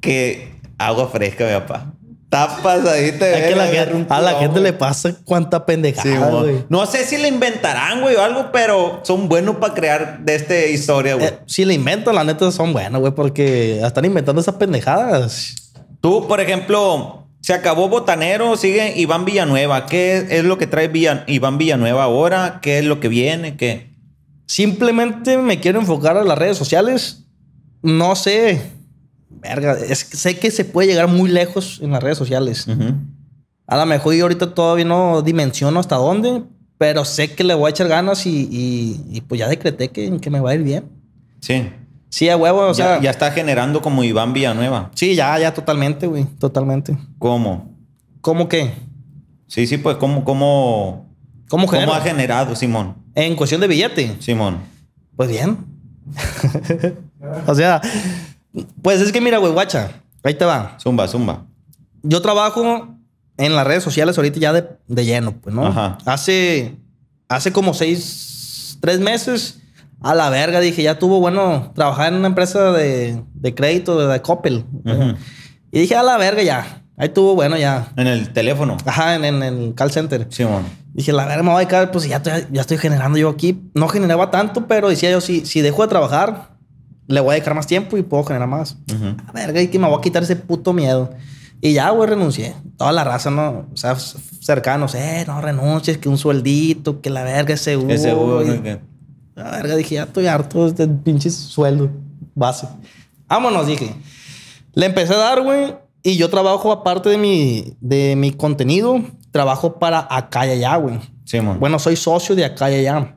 Que agua fresca, mi papá. Está pasadita de Es que verga, la agarra un gente- a la gente güey. le pasa cuánta pendejada, güey. no sé si le inventarán, güey, o algo, pero son buenos para crear de esta historia, güey. Eh, si le inventan, la neta son buenos, güey, porque están inventando esas pendejadas. Tú, por ejemplo, se acabó Botanero, sigue Iván Villanueva. ¿Qué es lo que trae Iván Villanueva ahora? ¿Qué es lo que viene? ¿Qué? Simplemente me quiero enfocar a las redes sociales. No sé. Verga, es sé que se puede llegar muy lejos en las redes sociales. A lo mejor yo ahorita todavía no dimensiono hasta dónde, pero sé que le voy a echar ganas y, y- y pues ya decreté que, que me va a ir bien. Sí. Sí, a huevo, o ya, sea. ya está generando como Iván Villanueva. Sí, ya, ya, totalmente, güey. Totalmente. ¿Cómo? ¿Cómo qué? Sí, sí, pues, ¿cómo, cómo, ¿Cómo cómo ha generado, Simón? En cuestión de billete. Simón. Pues bien. o sea, pues es que mira, güey, guacha. Ahí te va. Zumba, zumba. Yo trabajo en las redes sociales ahorita ya de, de lleno, pues, ¿no? Ajá. Hace, hace como seis, tres meses, a la verga dije, ya tuvo bueno trabajar en una empresa de, de crédito de, Coppel. Ujú. Y dije, a la verga ya. Ahí tuvo bueno ya. En el teléfono. Ajá, en, en el call center. Simón. Dije, la verga, me voy a dedicar, pues ya estoy, ya estoy generando yo aquí. No generaba tanto, pero decía yo, si, si dejo de trabajar, le voy a dedicar más tiempo y puedo generar más. Ujú. A verga, y que me voy a quitar ese puto miedo. Y ya, güey, renuncié. Toda la raza, ¿no? O sea, cercanos, eh, no renuncies, que un sueldito, que la verga es seguro. Es seguro. Y-. Que- La verga, dije, ya estoy harto de este pinche sueldo base. Vámonos, dije. Le empecé a dar, güey. Y yo trabajo, aparte de mi, de mi contenido, trabajo para acá y allá, güey. Simón. Bueno, soy socio de acá y allá.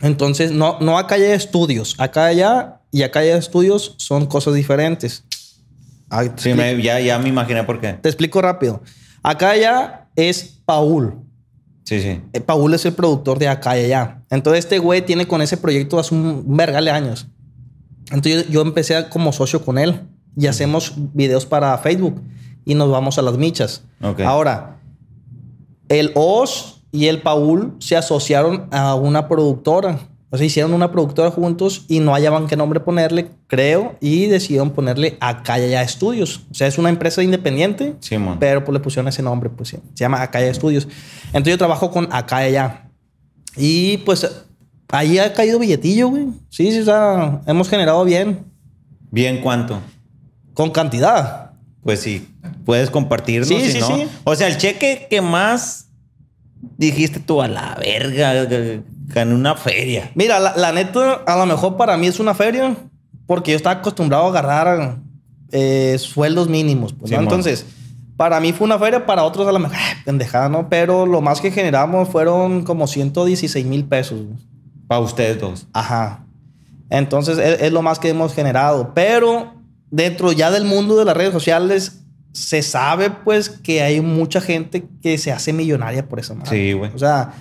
Entonces, no, no acá y allá estudios. Acá y allá y acá y allá estudios son cosas diferentes. Ay, te, Sí, me- ya, ya me imaginé por qué. te explico rápido. Acá y allá es Paul. Sí, sí. Eh, Paul es el productor de acá y allá. Entonces, este güey tiene con ese proyecto hace un vergal de años. Entonces, yo, yo empecé como socio con él y hacemos videos para Facebook y nos vamos a las michas. Ok. Ahora, el Oz y el Paul se asociaron a una productora. O sea, hicieron una productora juntos y no hallaban qué nombre ponerle, creo, y decidieron ponerle Acaya Studios. O sea, es una empresa independiente, Simón. pero pues le pusieron ese nombre, pues sí. Se llama Acaya Studios. Entonces yo trabajo con Acaya. Y pues ahí ha caído billetillo, güey. Sí, sí, o sea, hemos generado bien. ¿Bien cuánto? Con cantidad. Pues sí, puedes compartirnos. Sí, si sí, no. sí. O sea, el cheque que más dijiste tú a la verga, gané una feria. Mira, la, la neta, a lo mejor para mí es una feria porque yo estaba acostumbrado a agarrar eh, sueldos mínimos. Pues, ¿no? Simón. Entonces, para mí fue una feria, para otros a lo mejor, "Ah, pendejada, ¿no? Pero lo más que generamos fueron como 116 mil pesos. Para ustedes dos. Ajá. Entonces, es, es lo más que hemos generado. Pero dentro ya del mundo de las redes sociales, se sabe pues que hay mucha gente que se hace millonaria por esa madre. Sí, güey. O sea,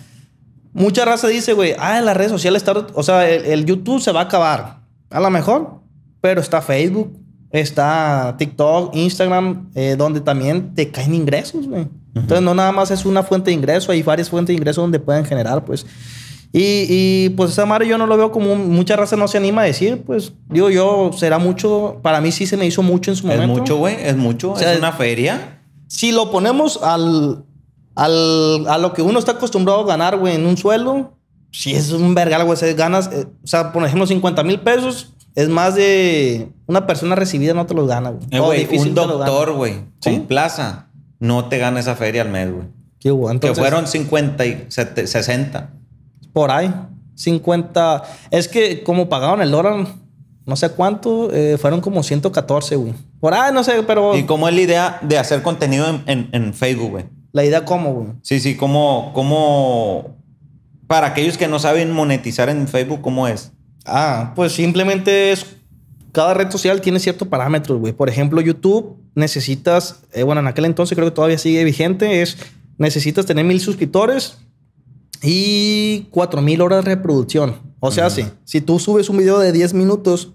mucha raza dice, güey, ah, en las redes sociales está, o sea, el, el YouTube se va a acabar. A lo mejor, pero está Facebook, está TikTok, Instagram, eh, donde también te caen ingresos, güey. Entonces, no nada más es una fuente de ingreso, hay varias fuentes de ingreso donde pueden generar, pues. Y, y, pues esa madre yo no lo veo como un- mucha raza no se anima a decir, pues digo yo, será mucho, para mí sí se me hizo mucho en su Es momento. mucho, güey. Es mucho. O sea, es una feria. Si lo ponemos al, al, a lo que uno está acostumbrado a ganar, güey, en un sueldo, si es un vergal, güey, se ganas, eh, o sea, por ejemplo, 50 mil pesos, es más de una persona recibida no te los gana, güey. Eh, un doctor, güey, ¿Sí? con plaza, no te gana esa feria al mes, güey. Qué güey, entonces, que fueron 50 y sete- 60. por ahí, 50. Es que como pagaron el dólar, no sé cuánto, eh, fueron como 114, güey. Por ahí, no sé, pero ¿Y cómo es la idea de hacer contenido en, en- en Facebook, güey? La idea cómo, güey. Sí, sí, ¿cómo, cómo... Para aquellos que no saben monetizar en Facebook, ¿cómo es? Ah, pues simplemente es. Cada red social tiene ciertos parámetros, güey. Por ejemplo, YouTube necesitas, eh, bueno, en aquel entonces creo que todavía sigue vigente, es necesitas tener mil suscriptores y cuatro mil horas de reproducción. O sea, sí, si tú subes un video de 10 minutos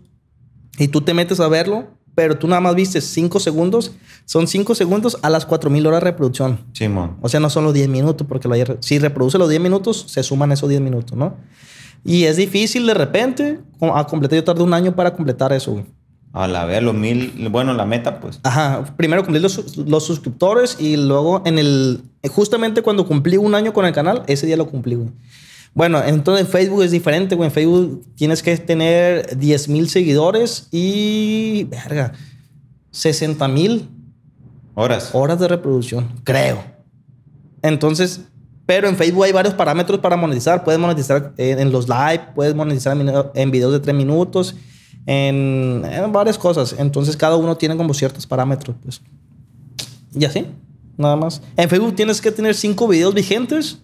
y tú te metes a verlo, pero tú nada más viste 5 segundos, son 5 segundos a las 4 mil horas de reproducción. Simón. O sea, no son los 10 minutos, porque lo- si reproduce los 10 minutos, se suman esos 10 minutos, ¿no? Y es difícil de repente a completar. Yo tardé un año para completar eso, güey. A la vez, los mil, bueno, la meta, pues. Ajá, primero cumplí los, los suscriptores y luego en el, justamente cuando cumplí un año con el canal, ese día lo cumplí, güey. Bueno, entonces en Facebook es diferente, güey. En Facebook tienes que tener 10 mil seguidores y, verga, 60 mil Horas. horas de reproducción, creo. Entonces, pero en Facebook hay varios parámetros para monetizar. Puedes monetizar en, los live, puedes monetizar en videos de 3 minutos, en, en varias cosas. Entonces, cada uno tiene como ciertos parámetros, pues. Y así, nada más. En Facebook tienes que tener 5 videos vigentes,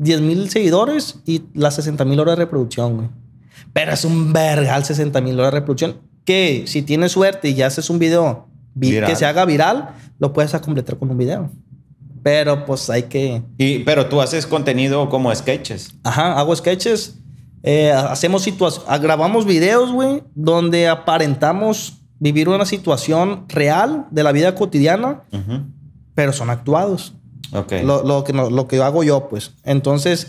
10 mil seguidores y las 60 mil horas de reproducción, güey. Pero es un vergal 60 mil horas de reproducción. Que si tienes suerte y ya haces un video vi- Viral. que se haga viral, lo puedes completar con un video. Pero pues hay que. Y, pero tú haces contenido como sketches. Ajá, hago sketches. eh, hacemos situaciones. Grabamos videos, güey, donde aparentamos vivir una situación real de la vida cotidiana, Ujú. pero son actuados. Ok. Lo, lo que lo que hago yo, pues. Entonces,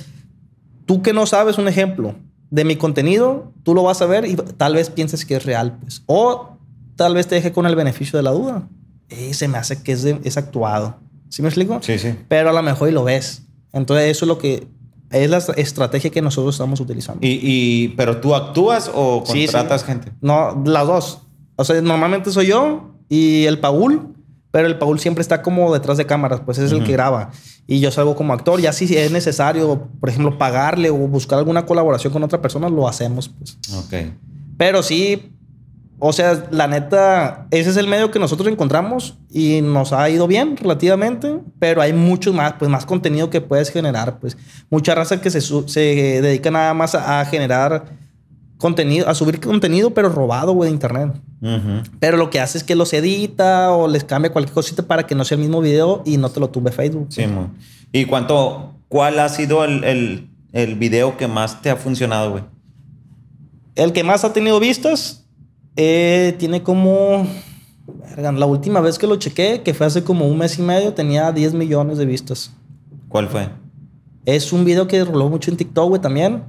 tú que no sabes un ejemplo de mi contenido, tú lo vas a ver y tal vez pienses que es real, pues. O tal vez te deje con el beneficio de la duda. Y se me hace que es, de- es actuado. ¿Sí me explico? Sí, sí. Pero a lo mejor y lo ves. Entonces, eso es lo que es la estrategia que nosotros estamos utilizando. Y, y- pero tú actúas o Sí, sí. contratas gente. No, las dos. O sea, normalmente soy yo y el Paul, pero el Paul siempre está como detrás de cámaras, pues es el que graba. Y yo salgo como actor. Ya si es necesario, por ejemplo, pagarle o buscar alguna colaboración con otra persona, lo hacemos, pues. Ok. Pero sí, o sea, la neta, ese es el medio que nosotros encontramos y nos ha ido bien relativamente, pero hay mucho más, pues más contenido que puedes generar, pues mucha raza que se, se dedica nada más a, a generar contenido, a subir contenido, pero robado, güey, de internet. Ujú. Pero lo que hace es que los edita o les cambia cualquier cosita para que no sea el mismo video y no te lo tumbe Facebook. Sí, mo. ¿Y cuánto, cuál ha sido el, el, el video que más te ha funcionado, güey? El que más ha tenido vistas eh, tiene como. La última vez que lo chequé, que fue hace como un mes y medio, tenía 10 millones de vistas. ¿Cuál fue? Es un video que roló mucho en TikTok, güey, también.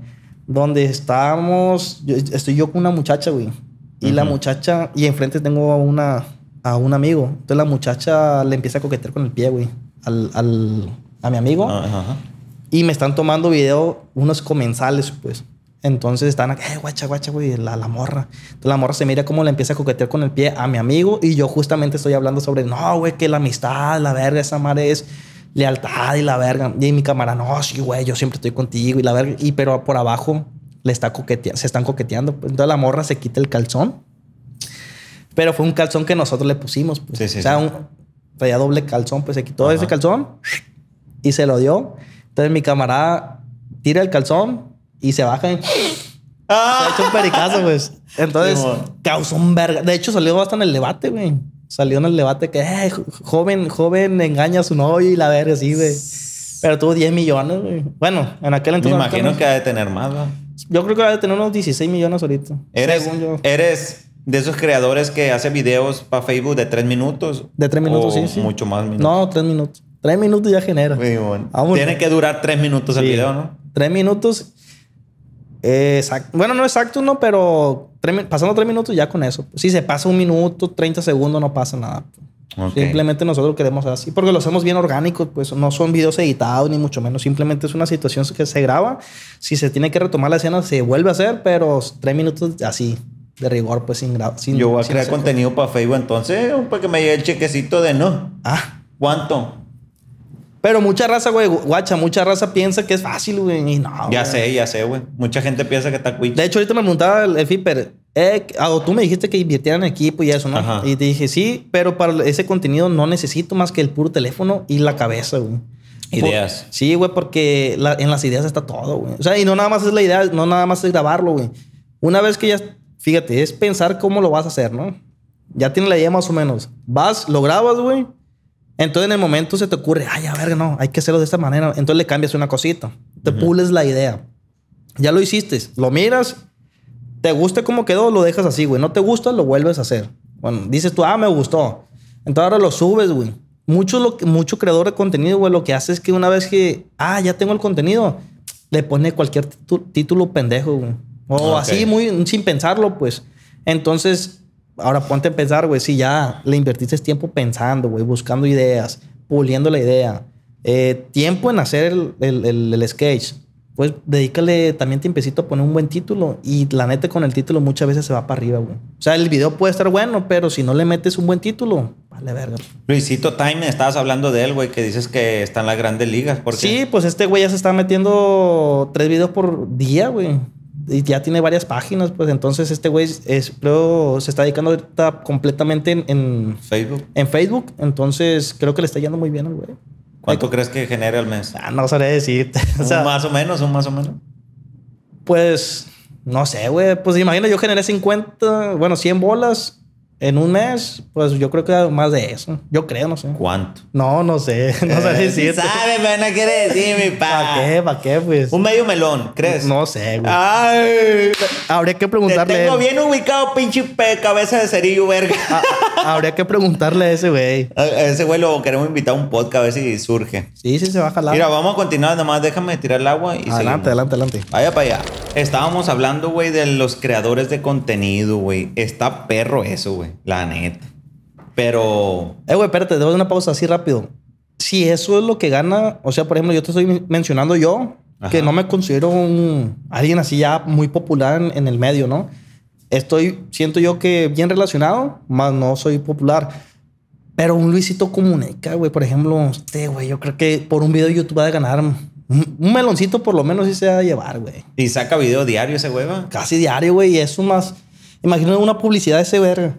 Donde estábamos. yo- estoy yo con una muchacha, güey. Y la Ujú. muchacha. Y enfrente tengo a, una, a un amigo. Entonces la muchacha le empieza a coquetear con el pie, güey. Al, al- a mi amigo. Ah, Ajá. Y me están tomando video unos comensales, pues. Entonces están acá, eh, guacha, guacha, güey, la, la morra. Entonces la morra se mira cómo le empieza a coquetear con el pie a mi amigo y yo justamente estoy hablando sobre, no, güey, que la amistad, la verga, esa madre es lealtad y la verga. Y mi cámara, no, sí, güey, yo siempre estoy contigo y la verga. Y pero por abajo le está coqueteando, se están coqueteando. pues. Entonces la morra se quita el calzón. Pero fue un calzón que nosotros le pusimos, pues. Sí, sí, o sea, sí. un, traía doble calzón, pues se quitó Ajá. ese calzón y se lo dio. Entonces mi camarada tira el calzón y se baja y se ha hecho un pericazo, pues. Entonces causó un verga. De hecho, salió hasta en el debate, güey. Salió en el debate que, eh, jo- joven, joven engaña a su novio y la verga, así, güey. Pero tuvo 10 millones, güey. Bueno, en aquel Me entonces. imagino ahorita que ha de tener más, no- Yo creo que va a tener unos 16 millones ahorita. ¿Eres, según yo. ¿Eres de esos creadores que hace videos para Facebook de tres minutos? De 3 minutos, ¿O sí, sí. mucho más minutos. No, 3 minutos. 3 minutos ya genera. Muy bueno. Tiene que durar tres minutos el Sí. video, ¿no? Tres minutos. eh, exacto. Bueno, no exacto, no, pero tres mi- pasando tres minutos ya con eso. Si se pasa un minuto, 30 segundos, no pasa nada. Simplemente nosotros queremos así porque lo hacemos bien orgánicos, pues no son videos editados ni mucho menos. Simplemente es una situación que se graba. Si se tiene que retomar la escena, se vuelve a hacer, pero tres minutos así, de rigor, pues sin grabar. Yo voy a crear contenido para Facebook entonces, para que me llegue el chequecito de no. Ah, ¿Cuánto? pero mucha raza, güey, guacha, mucha raza piensa que es fácil, güey. Y no, ya güey. sé, ya sé, güey. Mucha gente piensa que está quick. De hecho, ahorita me preguntaba el, el Fiper, eh, ah, o tú me dijiste que invirtieran en equipo y eso, ¿no? Ajá. Y te dije, sí, pero para ese contenido no necesito más que el puro teléfono y la cabeza, güey. Ideas. Por- sí, güey, porque la- en las ideas está todo, güey. O sea, y no nada más es la idea, no nada más es grabarlo, güey. Una vez que ya, fíjate, es pensar cómo lo vas a hacer, ¿no? Ya tienes la idea más o menos. Vas, lo grabas, güey. Entonces en el momento se te ocurre, ay, a ver, no, hay que hacerlo de esta manera. Entonces le cambias una cosita. Te pules la idea. Ya lo hiciste, lo miras, te gusta cómo quedó, lo dejas así, güey. No te gusta, lo vuelves a hacer. Bueno, dices tú, ah, me gustó. Entonces ahora lo subes, güey. Mucho, lo que- mucho creador de contenido, güey, lo que hace es que una vez que, ah, ya tengo el contenido, le pone cualquier título pendejo, güey. O así, muy sin pensarlo, pues. Entonces, Ahora ponte a pensar, güey, si ya le invertiste tiempo pensando, güey, buscando ideas, puliendo la idea, eh, tiempo en hacer el, el, el- el sketch, pues dedícale también tiempecito a poner un buen título. Y la neta, con el título muchas veces se va para arriba, güey. O sea, el video puede estar bueno, pero si no le metes un buen título, vale verga. Luisito Time, estabas hablando de él, güey, que dices que está en las grandes ligas. ¿Por qué? Sí, pues este güey ya se está metiendo tres videos por día, güey. Y ya tiene varias páginas, pues entonces este güey es, creo, se está dedicando ahorita completamente en, en, Facebook. en Facebook. Entonces creo que le está yendo muy bien al güey. ¿Cuánto crees que genere al mes? Ah, no sabría decirte. O un sea, más o menos, un más o menos. pues no sé, güey. Pues imagina, yo generé 50, bueno, 100 bolas en un mes. Pues yo creo que más de eso. Yo creo, no sé. ¿Cuánto? No, no sé. No Eh, decirte. Sabe, pero no quiere decir, mi pa. ¿Para qué? ¿Para qué? Pues. Un medio melón, ¿crees? No sé, güey. Ay. Habría que Te preguntarle. tengo a él. bien ubicado, pinche pe- cabeza de cerillo, verga. Ah, habría que preguntarle a ese güey. A ese güey lo queremos invitar a un podcast a ver si surge. Sí, sí, se va a jalar. Mira, vamos a continuar. Nada más déjame tirar el agua y adelante, seguimos. adelante, adelante. Vaya para allá. Estábamos hablando, güey, de los creadores de contenido, güey. Está perro eso, güey. La neta. Pero... Eh, güey, espérate, debo de una pausa así rápido. Si eso es lo que gana, o sea, por ejemplo, yo te estoy mencionando yo, que Ajá. no me considero un, alguien así ya muy popular en, en el medio, ¿no? Estoy, siento yo que bien relacionado, más no soy popular. Pero un Luisito Comunica, güey, por ejemplo, este, güey, yo creo que por un video de YouTube va a ganar un, un meloncito por lo menos sí se va a llevar, güey. Y saca video diario ese güey. Casi diario, güey, y eso más... Imagínate una publicidad de ese verga.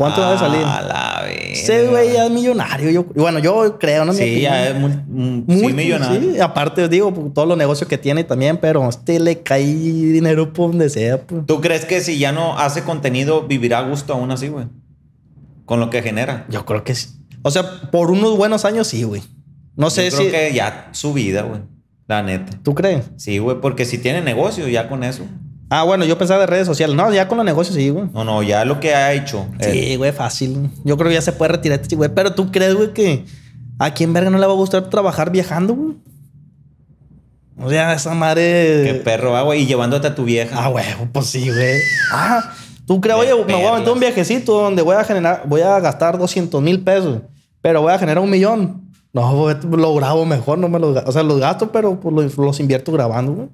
¿Cuánto va a salir? A la. Ese güey ya es millonario. Yo, bueno, yo creo, ¿no? Sí, ya es muy, mm, Muy- sí, millonario. sí, aparte, digo, por todos los negocios que tiene también, pero a este le cae dinero por donde sea. pues. ¿Tú crees que si ya no hace contenido, vivirá a gusto aún así, güey? Con lo que genera. Yo creo que sí. O sea, por unos buenos años sí, güey. No sé Yo creo si. que ya su vida, güey. La neta. ¿Tú crees? Sí, güey, porque si tiene negocio ya con eso. Ah, bueno, yo pensaba de redes sociales. No, ya con los negocios sí, güey. No, no, ya lo que ha hecho. eh, Sí, güey, fácil. Yo creo que ya se puede retirar este güey. Pero tú crees, güey, que a quién verga no le va a gustar trabajar viajando, güey. O sea, esa madre. Qué perro, ah, güey. Y llevándote a tu vieja. Ah, güey, pues sí, güey. Ah, tú crees, oye, me voy a meter un viajecito donde voy a generar, voy a gastar 200 mil pesos, pero voy a generar un millón. No, güey, lo grabo mejor, no me gasto. O sea, los gasto, pero pues, los, los invierto grabando, güey.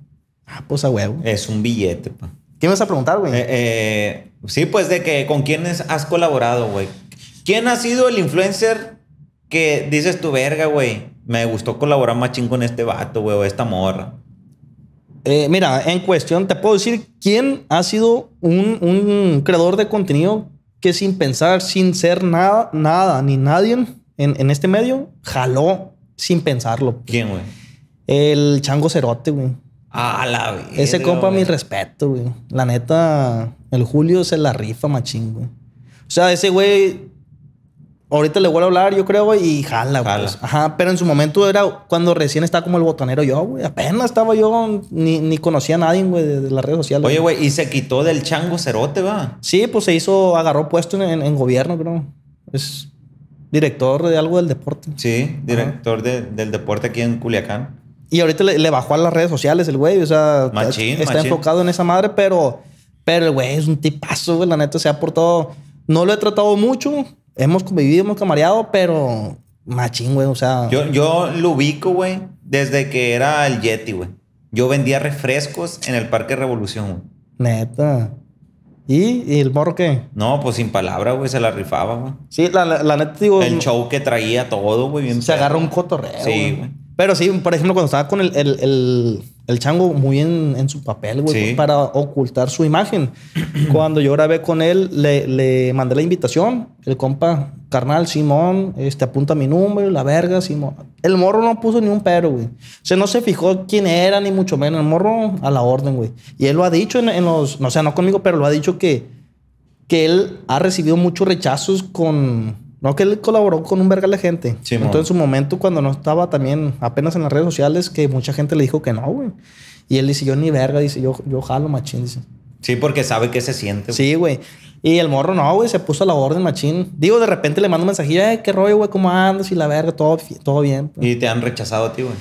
Ah, pues a huevo. Es un billete, pa. ¿Qué me vas a preguntar, güey? Eh, eh, sí, pues de que con quiénes has colaborado, güey. ¿Quién ha sido el influencer que dices tu verga, güey? Me gustó colaborar machín con este vato, güey, o esta morra. Eh, mira, en cuestión, te puedo decir quién ha sido un, un creador de contenido que sin pensar, sin ser nada, nada, ni nadie en, en este medio, jaló sin pensarlo. ¿Quién, güey? El chango cerote, güey. Ah, la verga, Ese compa, güey. mi respeto, güey. La neta, el Julio se la rifa machín, güey. O sea, ese güey, ahorita le vuelvo a hablar, yo creo, güey, y jala, güey. Jala. Ajá, pero en su momento era cuando recién estaba como el botanero yo, güey. Apenas estaba yo, ni, ni conocía a nadie, güey, de, de las redes sociales. Oye, güey, y se quitó del chango cerote, va. Sí, pues se hizo, agarró puesto en, en gobierno, creo. Es director de algo del deporte. Sí, director de- del deporte aquí en Culiacán. Y ahorita le, le bajó a las redes sociales el güey. O sea, Machín, está machín. enfocado en esa madre, pero, pero el güey es un tipazo, güey. La neta se ha portado. No lo he tratado mucho. Hemos convivido, hemos camareado, pero machín, güey. O sea, Yo, yo lo ubico, güey, desde que era el Yeti, güey. Yo vendía refrescos en el Parque Revolución, güey. neta. ¿Y, ¿Y el morro qué? No, pues sin palabra, güey, se la rifaba, güey. Sí, la, la, la neta, digo. El show que traía todo, güey, bien Se perro. agarra un cotorreo. Sí, güey. Pero sí, por ejemplo, cuando estaba con el, el, el, el chango muy en, en su papel, güey, Sí. para ocultar su imagen. cuando yo grabé con él, le, le mandé la invitación. El compa, carnal, Simón, este, apunta mi número, la verga, Simón. El morro no puso ni un pero, güey. O sea, no se fijó quién era, ni mucho menos. El morro a la orden, güey. Y él lo ha dicho en, en los, no sé, no conmigo, pero lo ha dicho que, que él ha recibido muchos rechazos con... No, que él colaboró con un verga de gente. Simón. Entonces, en su momento, cuando no estaba también apenas en las redes sociales, que mucha gente le dijo que no, güey. Y él dice, yo ni verga, dice, yo, yo jalo machín, dice. Sí, porque sabe que se siente. güey. Sí, güey. Y el morro no, güey, se puso a la orden machín. Digo, de repente le mando un mensajillo, eh, qué rollo, güey, cómo andas y la verga, todo, todo bien. Y te han rechazado a ti, güey.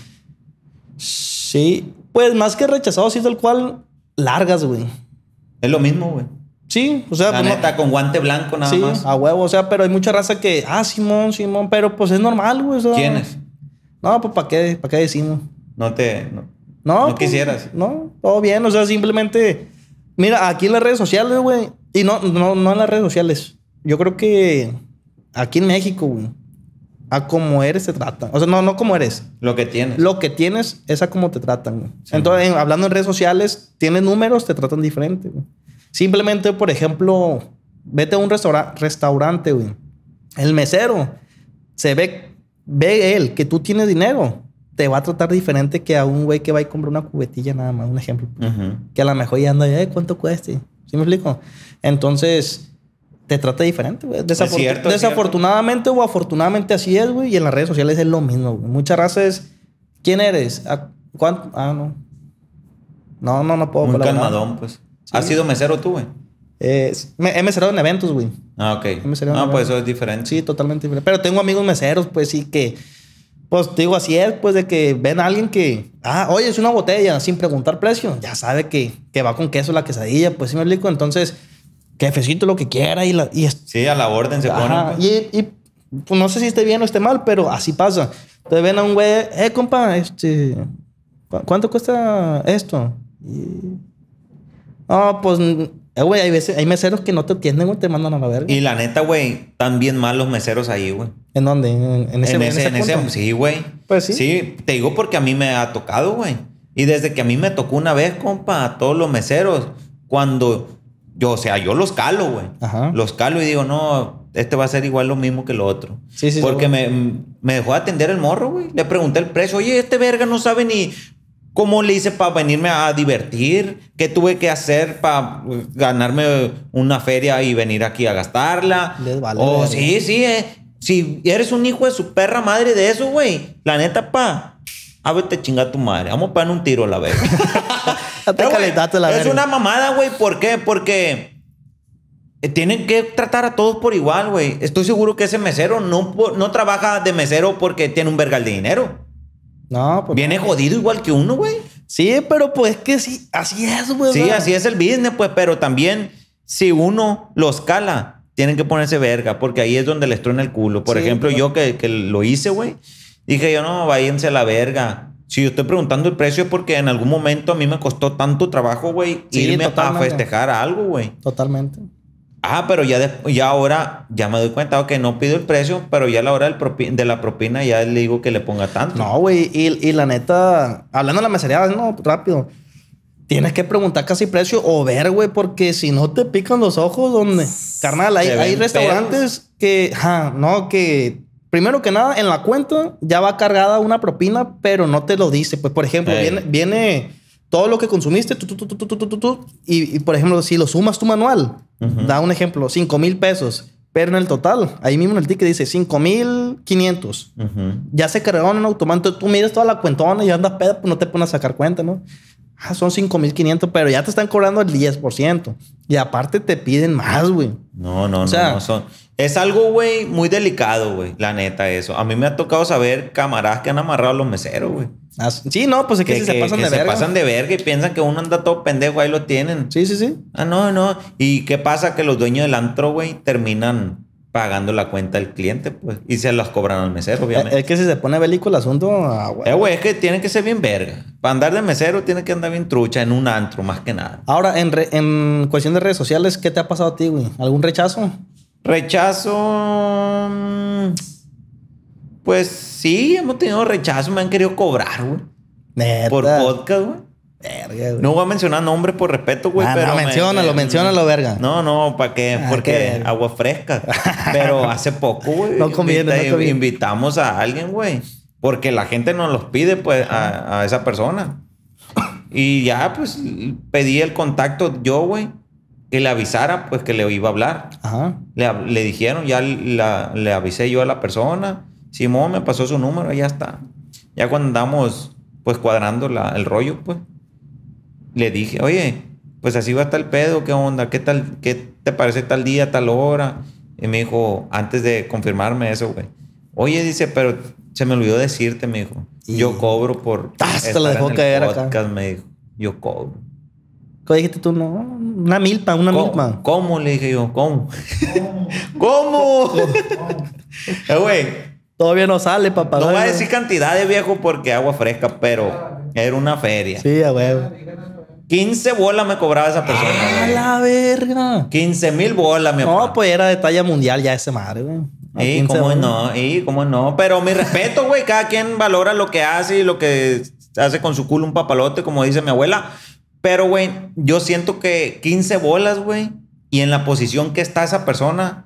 Sí, pues más que rechazado, sí, tal cual, largas, güey. Es lo mismo, güey. Sí, o sea, La pues, no- con guante blanco nada sí, más. a huevo, o sea, pero hay mucha raza que, ah, Simón, Simón, pero pues es normal, güey. o sea, ¿Quiénes? No, pues ¿para qué, para qué decimos? No te. no. No, No pues, quisieras. No, todo bien, o sea, simplemente. Mira, aquí en las redes sociales, güey. Y no, no, no en las redes sociales. Yo creo que aquí en México, güey. A como eres te tratan. O sea, no, no como eres. Lo que tienes. Lo que tienes es a cómo te tratan, güey. Sí, Entonces, en- hablando en redes sociales, tienes números, te tratan diferente, güey. Simplemente, por ejemplo, vete a un restaura- restaurante, güey. El mesero se ve, ve él que tú tienes dinero, te va a tratar diferente que a un güey que va y compra una cubetilla nada más, un ejemplo. Que a lo mejor ya anda, eh, ¿cuánto cueste? ¿Sí me explico? Entonces, te trata diferente, güey. Desafortu- cierto, es desafortunadamente o afortunadamente así es, güey. Y en las redes sociales es lo mismo, güey. Mucha raza es, ¿quién eres? ¿A ¿Cuánto? Ah, no. No, no, no puedo colaborar. calmadón, pues. ¿Has sido mesero tú, güey? Eh, me, he meserado en eventos, güey. Ah, ok. Sería No, pues verga. eso es diferente. Sí, totalmente diferente. Pero tengo amigos meseros, pues sí, que... Pues te digo, así es, pues de que ven a alguien que... Ah, oye, es una botella, sin preguntar precio. Ya sabe que, que va con queso la quesadilla, pues sí me explico. Entonces, jefecito lo que quiera y... La, y Sí, a la orden se ponen. Pues. y, y, pues, no sé si esté bien o esté mal, pero así pasa. Entonces ven a un güey, eh, compa, este... ¿cu- ¿Cuánto cuesta esto? Y... No, pues... eh, güey, hay veces... Hay meseros que no te atienden, güey, te mandan a la verga. Y la neta, güey, están bien mal los meseros ahí, güey. ¿En dónde? ¿En, en ese, en en ese, ese en ese- punto? sí, güey. Pues sí. Sí, te digo porque a mí me ha tocado, güey. Y desde que a mí me tocó una vez, compa, a todos los meseros, cuando yo, o sea, yo los calo, güey. Ajá. Los calo y digo, no, este va a ser igual lo mismo que lo otro. Sí, sí, Porque sí, me, me dejó atender el morro, güey. Le pregunté el precio. Oye, este verga no sabe ni cómo le hice para venirme a divertir. ¿Qué tuve que hacer para ganarme una feria y venir aquí a gastarla? Les vale Oh, sí, sí, eh. Si eres un hijo de su perra madre de eso, güey. La neta, pa. A ver, te chinga tu madre. Vamos a pegar un tiro a la la Es verga. una mamada, güey. ¿Por qué? Porque eh, tienen que tratar a todos por igual, güey. Estoy seguro que ese mesero no, no trabaja de mesero porque tiene un vergal de dinero. No, pues... Viene jodido igual que uno, güey. Sí, pero pues que sí, así es, güey. Sí, así es el business, pues. Pero también, si uno los cala, tienen que ponerse verga porque ahí es donde les truena el culo. Por Sí, ejemplo, pero- yo que, que lo hice, güey. Dije yo, no, váyanse a la verga. Si yo estoy preguntando el precio es porque en algún momento a mí me costó tanto trabajo, güey, Sí, irme a totalmente. festejar algo, güey. Totalmente. Ah, pero ya, de- ya ahora ya me doy cuenta que no pido el precio, pero ya a la hora del propi- de la propina ya le digo que le ponga tanto. No, güey. Y, y la neta, hablando de la mesería, no, rápido. Tienes que preguntar casi precio o ver, güey, porque si no te pican los ojos, donde. Carnal, hay, hay restaurantes que, ja, no, que primero que nada, en la cuenta ya va cargada una propina, pero no te lo dice. Pues, por ejemplo, Ey. viene, viene todo lo que consumiste, tu, tu, tu, y, y, por ejemplo, si lo sumas tu manual, uh -huh. da un ejemplo, 5 mil pesos, pero en el total, ahí mismo en el ticket dice 5 mil 500. Uh -huh. Ya se cargaron en automático, tú miras toda la cuentona y andas pedo, pues no te pones a sacar cuenta, ¿no? Ah, son 5 mil 500, pero ya te están cobrando el 10%. Y aparte te piden más, güey. No, no, o sea, no, no son. Es algo, güey, muy delicado, güey. La neta, eso. A mí me ha tocado saber camaradas que han amarrado a los meseros, güey. Ah, Sí, no, pues es que, Que, sí se pasan que de se verga. pasan de verga y piensan que uno anda todo pendejo, ahí lo tienen. Sí, sí, sí. Ah, no, no. ¿Y qué pasa? Que los dueños del antro, güey, terminan pagando la cuenta del cliente, pues. Y se las cobran al mesero, obviamente. Es que si se pone bélico el asunto, ah, güey. Eh, güey, es que tienen que ser bien verga. Para andar de mesero tiene que andar bien trucha en un antro, más que nada. Ahora, en, re- en cuestión de redes sociales, ¿qué te ha pasado a ti, güey? ¿Algún rechazo? Rechazo. Pues sí, hemos tenido rechazo. Me han querido cobrar, güey. Neta. Por podcast, güey. Verga, güey. No voy a mencionar nombres por respeto, güey. Ah, pero no, me- menciónalo, me- menciónalo, verga. No, no, ¿para qué? Ah, Porque qué- agua fresca. Pero hace poco, güey. No conviene, no invita- conviene. Invitamos a alguien, güey. Porque la gente nos los pide, pues, a, a esa persona. Y ya, pues, pedí el contacto yo, güey. Que le avisara, pues, que le iba a hablar. Ajá. Le, le dijeron, ya la- le avisé yo a la persona. Simón me pasó su número, ya está. Ya cuando andamos, pues, cuadrando la- el rollo, pues, le dije, oye, pues así va a estar el pedo, ¿qué onda? ¿Qué tal? ¿Qué te parece tal día, tal hora? Y me dijo, antes de confirmarme eso, güey. Oye, dice, pero se me olvidó decirte, me dijo. Y- Yo cobro por Ah, estar la dejó caer acá. podcast, me dijo. Yo cobro. ¿Qué dijiste tú? No, una milpa, una milpa. ¿Cómo? ¿Cómo? Le dije yo, ¿cómo? ¿Cómo? Eh, Güey, Todavía no sale, papá. no voy a decir cantidad de viejo porque agua fresca, pero era una feria. Sí, a huevo. 15 bolas me cobraba esa A persona. güey. la verga. 15 mil bolas, mi No, papá. pues era de talla mundial ya ese madre, güey. A Y 15 cómo bolas. no, y cómo no. Pero mi respeto, güey. Cada quien valora lo que hace y lo que hace con su culo un papalote, como dice mi abuela. Pero, güey, yo siento que 15 bolas, güey. Y en la posición que está esa persona,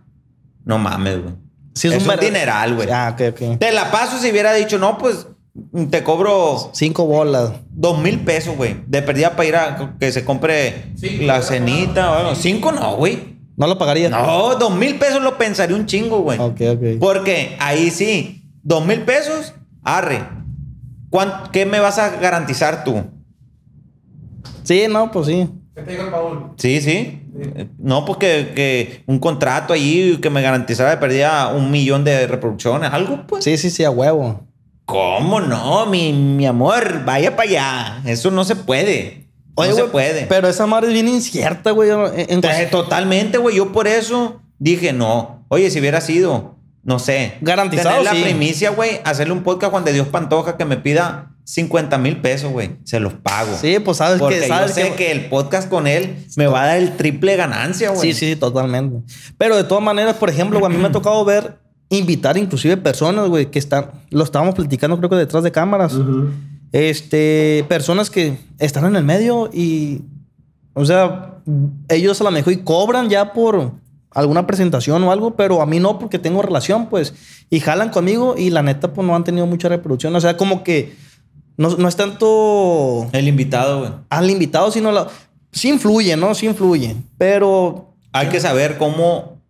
no mames, güey. Sí, es, un ver- dineral, güey. Ah, ok, ok. Te la paso si hubiera dicho, no, pues te cobro Cinco bolas. dos mil pesos, güey. De perdida para ir a que se compre Cinco, la cenita o algo. Cinco no, güey. ¿No lo pagaría? No, dos mil pesos lo pensaría un chingo, güey. Ok, ok. Porque ahí sí, dos mil pesos, arre. ¿Cuán- ¿Qué me vas a garantizar tú? Sí, no, pues sí. ¿Qué te dijo el Paul? Sí, sí. No, porque que un contrato allí que me garantizara de perdida un millón de reproducciones, algo pues. Sí, sí, sí, a huevo. ¿Cómo no, mi, mi amor? Vaya para allá. Eso no se puede. Oye, no se puede. Pero esa madre es bien incierta, güey. en- en- Eh, Totalmente, güey. Yo por eso dije, no. Oye, si hubiera sido, no sé. Garantizado, Tener la sí. primicia, güey. Hacerle un podcast Juan de Dios Pantoja que me pida 50 mil pesos, güey. Se los pago. Sí, pues sabes Porque que... Sabes yo sé que... el podcast con él me va a dar el triple ganancia, güey. Sí, sí, totalmente. Pero de todas maneras, por ejemplo, güey, a mí me ha tocado ver, invitar inclusive personas, güey, que están, lo estábamos platicando creo que detrás de cámaras. Este, personas que están en el medio y, o sea, ellos a lo mejor y cobran ya por alguna presentación o algo, pero a mí no porque tengo relación, pues, y jalan conmigo y la neta, pues no han tenido mucha reproducción. O sea, como que no, no es tanto El invitado, güey. al invitado, sino la... Sí influye, ¿no? Sí influye. Pero Hay que saber cómo,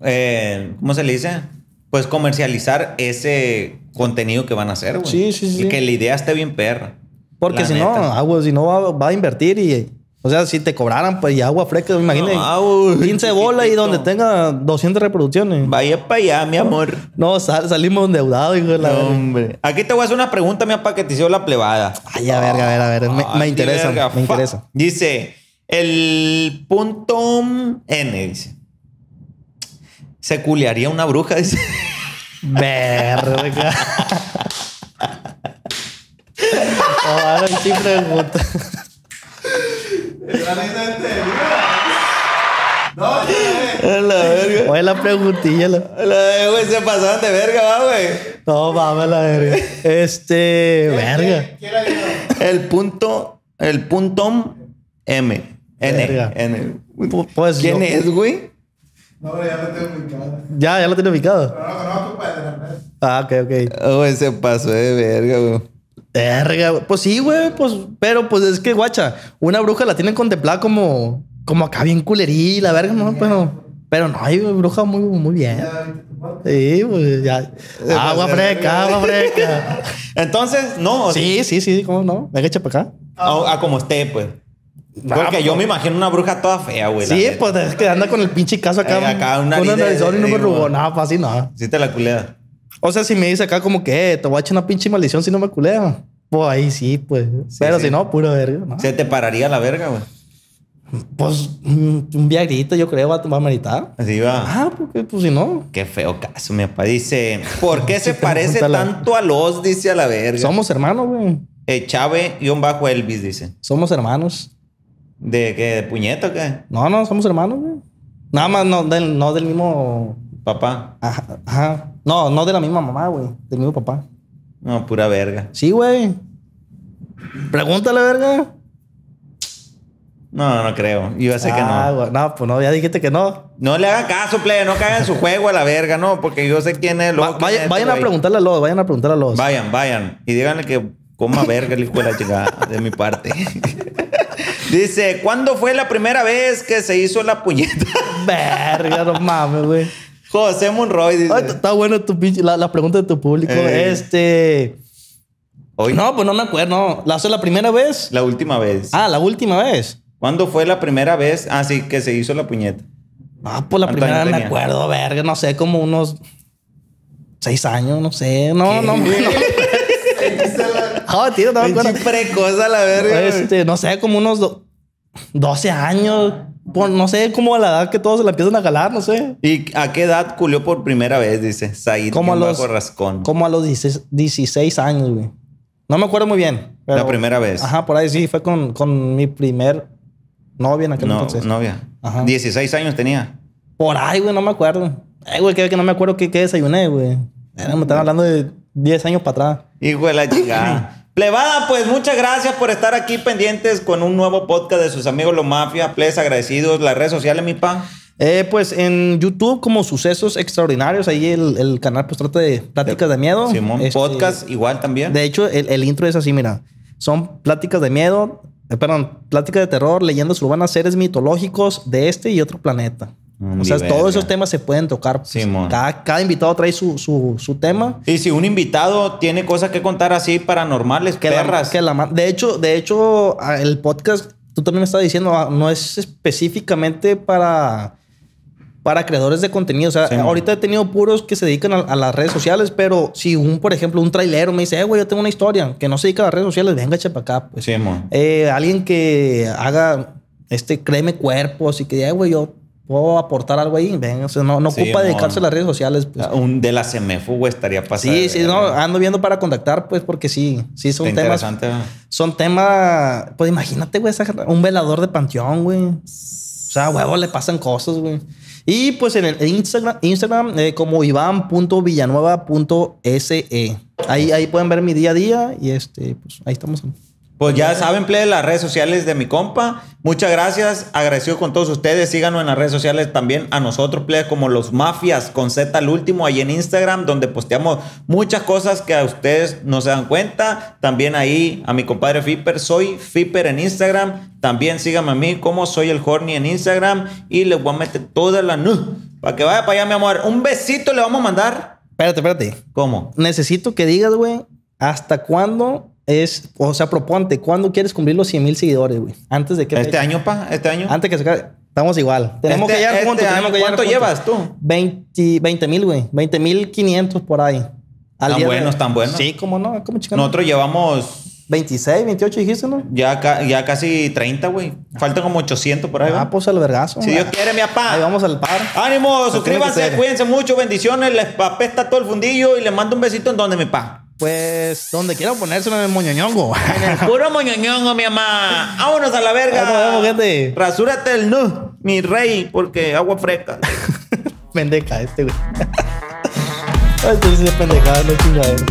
eh, ¿cómo se le dice? Pues comercializar ese contenido que van a hacer, güey. Sí, sí, sí. Y que la idea esté bien perra. Porque si no, agua, si no va, va a invertir y. O sea, si te cobraran, pues y agua fresca, imagínate. No, agua, 15 bolas y donde tenga 200 reproducciones. Vaya para allá, mi amor. No, sal- salimos endeudados, hijo de la. No, hombre. Aquí te voy a hacer una pregunta, mi papá, que te hizo la plebada. Ay, a verga, a ver, a ver. Me, interesa, verga, me interesa. Dice, el punto N, dice. Se culearía una bruja, dice. Verga. Ahora sí pregunta. ¿Está lista este No, no, no. La verga. Oye, la preguntilla. la- la güey, se pasaron de verga, va, güey. No, mames, la verga. Este. Verga. El punto, el punto M. N. Verga. N. Pu- Pues ¿Quién yo- es, güey? No, hombre, ya lo tengo ubicado. Ya, ya lo tiene ubicado. Pero no conozco, pues, de la red. Ah, ok, ok. Güey, se pasó de verga, güey. Verga. Pues sí, güey, pues, pero pues es que, guacha, una bruja la tienen contemplada como, como acá bien culerí, la verga, no, pero, pero no, hay bruja muy, muy bien. Sí, pues ya. Agua fresca, agua fresca. Entonces, no. Sí, sí, sí, ¿cómo no? Venga, echa para acá. A, a como esté, pues. Porque Ah, yo pues. me imagino una bruja toda fea, güey. Sí, pues es que anda con el pinche caso acá. Eh, acá, una de- narizón y no me rugó nada, pues así no. Sí te la culea. O sea, si me dice acá como que eh, te voy a echar una pinche maldición si no me culea. Pues ahí sí, pues. pero sí. si no, pura verga, ¿no? Se te pararía la verga, güey. Pues mm, un viagrito yo creo va, va a meritar. Así va. Ah, porque pues si no. Qué feo caso, mi papá. Dice, ¿por qué se parece tanto a los? Dice a la verga. Somos hermanos, güey. Eh, Chave y un bajo Elvis, dice. Somos hermanos. ¿De qué? ¿De puñeta o qué? No, no, somos hermanos, güey. Nada más no del, no del mismo. Papá. Ajá, ajá. No, no de la misma mamá, güey. Del mismo papá. No, pura verga. Sí, güey. Pregúntale, verga. No, no creo. Iba a ser que Ah, no. güey. No, pues no, ya dijiste que no. No le hagan caso, plebe. No caigan su juego a la verga, no. Porque yo sé quién es. Va- quién este vayan a preguntarle a los, vayan a preguntarle a los. Vayan, vayan. Y díganle que coma verga el hijo de la chica de mi parte. Dice, ¿cuándo fue la primera vez que se hizo la puñeta? Verga, no mames, güey. José Monroy dice. Ay, Está bueno tu pinche, la, la pregunta de tu público. Eh. Este. Hoy, No, pues no me acuerdo. ¿La la primera vez? la última vez. Ah, la última vez. ¿Cuándo fue la primera vez? Ah, sí, que se hizo la puñeta. Ah, pues la ¿Cuántos primera años me tenía? acuerdo, verga, no sé, como unos seis años, no sé. No, no, no. Ah, tío, no me acuerdo. Precoz a la verga. Este, no sé, como unos do- 12 años. Por, no sé, como a la edad que todos se la empiezan a jalar, no sé. ¿Y a qué edad culió por primera vez? Dice Said. Como a los, Rascón. como a los 16, 16 años, güey. No me acuerdo muy bien. pero- La primera vez. Ajá, por ahí sí, fue con, con mi primer novia en aquel No, entonces. novia. Ajá. 16 años tenía. Por ahí, güey, no me acuerdo. Ay, güey, que, que no me acuerdo qué, desayuné, güey. Era, Me están hablando de 10 años para atrás. Hijo de la chingada. Plebada, pues muchas gracias por estar aquí pendientes con un nuevo podcast de sus amigos Los Mafia. Plebes agradecidos. Las redes sociales, mi pa. Eh, pues en YouTube, como sucesos extraordinarios, ahí el, el canal pues trata de pláticas de miedo. Simón, Este, podcast igual también. De hecho, el, el intro es así, mira. Son pláticas de miedo, eh, perdón, pláticas de terror, leyendas urbanas, seres mitológicos de este y otro planeta. O sea, todos esos temas se pueden tocar. Simón. cada, cada invitado trae su, su, su tema. Y si un invitado tiene cosas que contar así paranormales, Que la- perras. que la de hecho, de hecho, el podcast, tú también me estás diciendo, ah, no es específicamente para, para creadores de contenido. O sea, Sí, ahorita he tenido puros que se dedican a, a las redes sociales, pero si un, por ejemplo, un trailero me dice, eh, güey, yo tengo una historia que no se dedica a las redes sociales, venga, eche para acá. Pues. Sí. Eh, alguien que haga, este, créeme cuerpos y que, eh, güey, yo puedo aportar algo ahí, venga, o sea, no, no Sí, ocupa dedicarse a las redes sociales. Pues. Un de la CEMEFU, güey, estaría pasando. Sí, sí, no, ando viendo para contactar, pues, porque sí, sí son Está temas. interesante. Son temas. Pues imagínate, güey, esa- un velador de panteón, güey. O sea, huevo, le pasan cosas, güey. Y pues en el Instagram, Instagram eh, como iván.villanueva.se. Ahí, ahí pueden ver mi día a día y este, pues ahí estamos. Pues ya saben, plebe, las redes sociales de mi compa. Muchas gracias. Agradecido con todos ustedes. Síganos en las redes sociales también a nosotros, plebe, como los mafias con Z al último ahí en Instagram, donde posteamos muchas cosas que a ustedes no se dan cuenta. También ahí a mi compadre Fipper. Soy Fipper en Instagram. También síganme a mí como soy el Horny en Instagram. Y les voy a meter toda la nu para que vaya para allá, mi amor. Un besito le vamos a mandar. Espérate, espérate. ¿Cómo? Necesito que digas, güey, hasta cuándo es, o sea, proponte, ¿cuándo quieres cumplir los 100 mil seguidores, güey? Antes de que. Este año, pa, este año. Antes que se acabe. Estamos igual. Tenemos Este- que llegar este juntos. año, tenemos que llegar ¿Cuánto juntos. llevas tú? 20 mil, güey. 20 mil 500 por ahí. Al Tan de- buenos, tan buenos. Sí, cómo no. ¿Cómo chingando? Nosotros llevamos 26, 28 dijiste, ¿no? Ya, ca- ya casi 30, güey. Faltan como 800 por ahí. Ah, pues al vergazo. si Dios quiere, mi papá. Ahí vamos al par. Ánimo, suscríbanse, cuídense mucho, bendiciones. Les apesta todo el fundillo y les mando un besito en donde, mi pa. Pues donde quieran ponérselo en el moñoñongo. En el puro moñoñongo, mi mamá. Vámonos a la verga. Vemos, gente. Rasúrate el nu, mi rey, porque agua fresca. Pendeja este, güey. Tú dices pendejada, no chingadera.